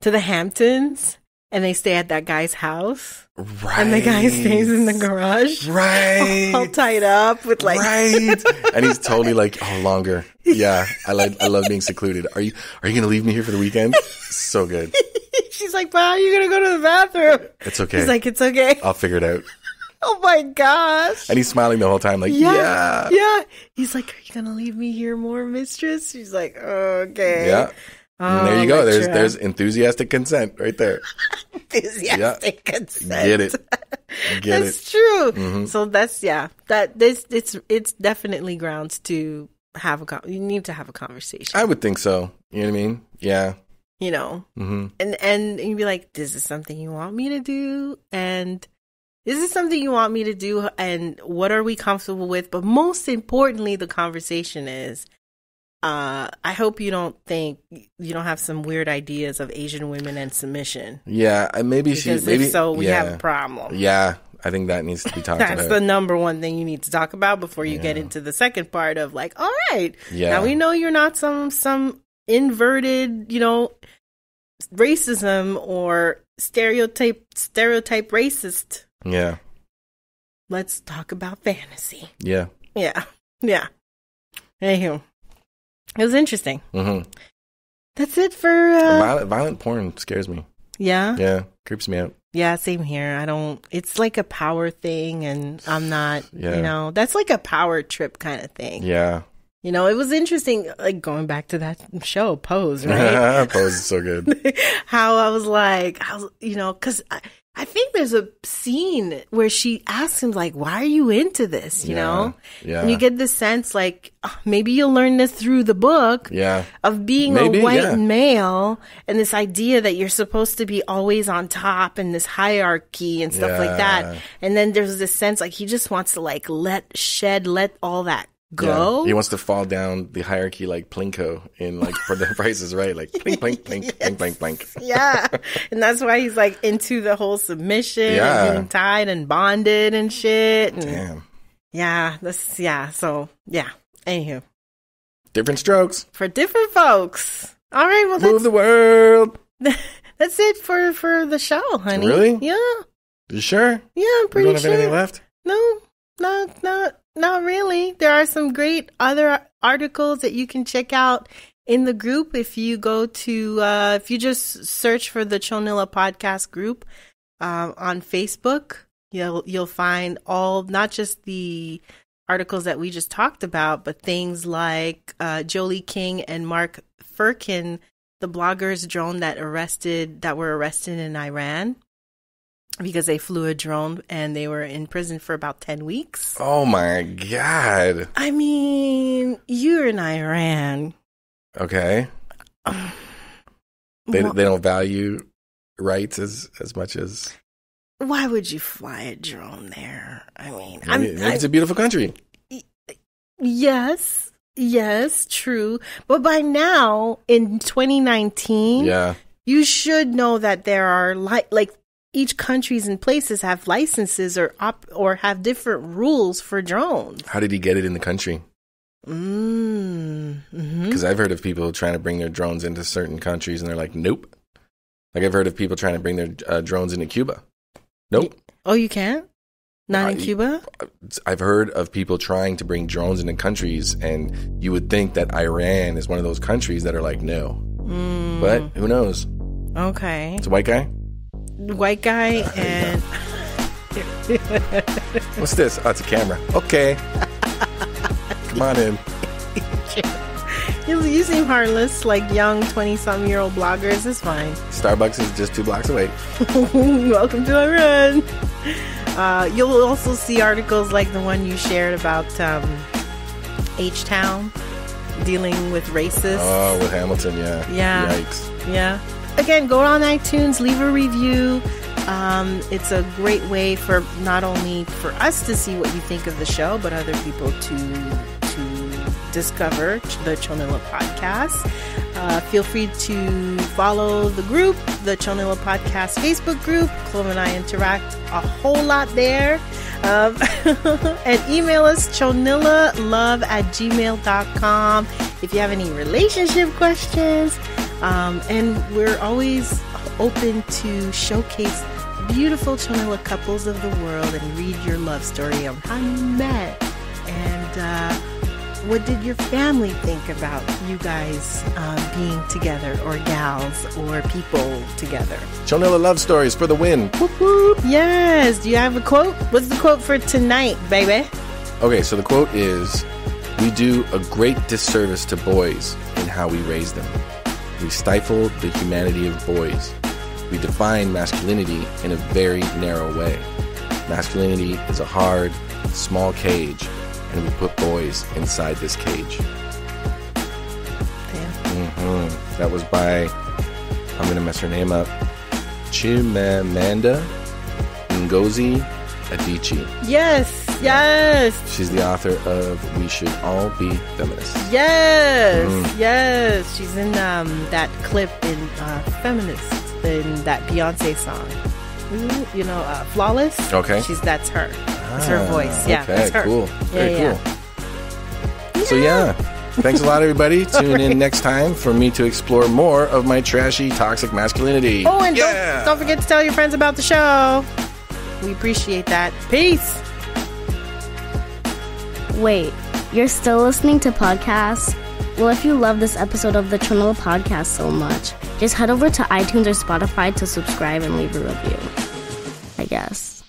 to the Hamptons and they stay at that guy's house, Right. and the guy stays in the garage, Right. all tied up with like. right. And he's totally like, oh, longer. Yeah. I like, I love being secluded. Are you, are you going to leave me here for the weekend? So good. She's like, "But how are you gonna go to the bathroom?" It's okay. He's like, "It's okay." I'll figure it out. Oh my gosh. And he's smiling the whole time, like, Yeah. yeah. Yeah. He's like, Are you gonna leave me here more, mistress? She's like, Okay. Yeah. There Oh, you go. There's, Elektra. there's enthusiastic consent right there. enthusiastic consent. Get it. Get That's it. Mm-hmm. true. So that's yeah. That this it's it's definitely grounds to have a con- you need to have a conversation. I would think so. You know what I mean? Yeah. you know, hmm and and you'd be like, "This is something you want me to do," and this is something you want me to do, and what are we comfortable with? But most importantly, the conversation is. Uh, I hope you don't think you don't have some weird ideas of Asian women and submission. Yeah. Maybe she, Because maybe. if so, we yeah. have a problem. Yeah. I think that needs to be talked That's about. the number one thing you need to talk about before you get into the second part of like, all right, Yeah. now we know you're not some some inverted, you know, racism or stereotype stereotype racist. yeah. Let's talk about fantasy. Yeah. Yeah, yeah. Anywho, it was interesting. hmm That's it for uh, violent, violent porn scares me. yeah, Yeah. Creeps me out. yeah. Same here. I don't. It's like a power thing, and I'm not. Yeah. You know, that's like a power trip kind of thing. Yeah. You know, it was interesting, like going back to that show, Pose, right? Pose is so good. How I was like, I was, you know, because I, think there's a scene where she asks him, like, why are you into this? You Yeah. know? Yeah. And you get the sense, like, oh, maybe you'll learn this through the book Yeah. of being Maybe, a white yeah. male and this idea that you're supposed to be always on top and this hierarchy and stuff like that. And then there's this sense like he just wants to like let shed, let all that go. Yeah. He wants to fall down the hierarchy like Plinko in like for the prices right, like plink plink plink plink plink plink. yeah. And that's why he's like into the whole submission Yeah. and tied and bonded and shit. And Damn. yeah, that's yeah. So yeah. Anywho. Different strokes. For different folks. All right, well Move the world. that's it for for the show, honey. Really? Yeah. You sure? Yeah, I'm pretty We pretty don't have sure. anything left? No, not not not really. There are some great other articles that you can check out in the group if you go to uh, if you just search for the Chonilla podcast group um, on Facebook. You'll you'll find all not just the articles that we just talked about, but things like uh, Jolie King and Mark Firkin, the bloggers drone that arrested that were arrested in Iran because they flew a drone and they were in prison for about 10 weeks. Oh my god. I mean, you're in Iran. Okay. They they don't value rights as as much as Why would you fly a drone there? I mean, I'm, maybe, maybe I- it's a beautiful country. yes, yes, true. But by now, in 2019, Yeah. you should know that there are li- like each countries and places have licenses or op- or have different rules for drones. How did he get it in the country? Mm. hmm Because I've heard of people trying to bring their drones into certain countries, and they're like, "Nope." Like I've heard of people trying to bring their uh, drones into Cuba. Nope. Oh, you can't? Not in I- Cuba? I've heard of people trying to bring drones into countries, and you would think that Iran is one of those countries that are like, no. Mm, But who knows? okay. It's a white guy. White guy and What's this? Oh, it's a camera. Okay. Come on in. you, you seem harmless, like young twenty-something year old bloggers. It's fine. Starbucks is just two blocks away. Welcome to Iran. Uh, you'll also see articles like the one you shared about um, H Town dealing with racists. Oh, with Hamilton, yeah. Yeah. Yikes. Yeah. Again, go on iTunes, leave a review. Um, it's a great way for not only for us to see what you think of the show, but other people to to discover the Chonilla podcast. Uh, feel free to follow the group, the Chonilla Podcast Facebook group. Clove and I interact a whole lot there. Um, and email us chonillalove at gmail.com if you have any relationship questions. Um, and we're always open to showcase beautiful Chonilla couples of the world and read your love story of how you met and uh, what did your family think about you guys uh, being together or gals or people together. Chonilla love stories for the win. Whoop, whoop. Yes. Do you have a quote? What's the quote for tonight, baby? Okay, so the quote is We do a great disservice to boys in how we raise them. We stifle the humanity of boys. We define masculinity in a very narrow way. Masculinity is a hard, small cage, and we put boys inside this cage. Damn. hmm That was by, I'm going to mess her name up, Chimamanda Ngozi Adichie. Yes. Yes. She's the author of We Should All Be Feminists. Yes, Mm. yes. She's in um, that clip in uh, Feminist, in that Beyonce song. Ooh, You know, uh, Flawless? Okay. She's That's her. That's her Ah, voice. Yeah, okay, that's her. cool. Very yeah, cool. So yeah, thanks a lot, everybody. Tune in next time for me to explore more of my trashy, toxic masculinity. Oh, and yeah. don't, don't forget to tell your friends about the show. We appreciate that. Peace. Wait, you're still listening to podcasts? Well, if you love this episode of the Chonilla podcast so much, just head over to iTunes or Spotify to subscribe and leave a review. I guess.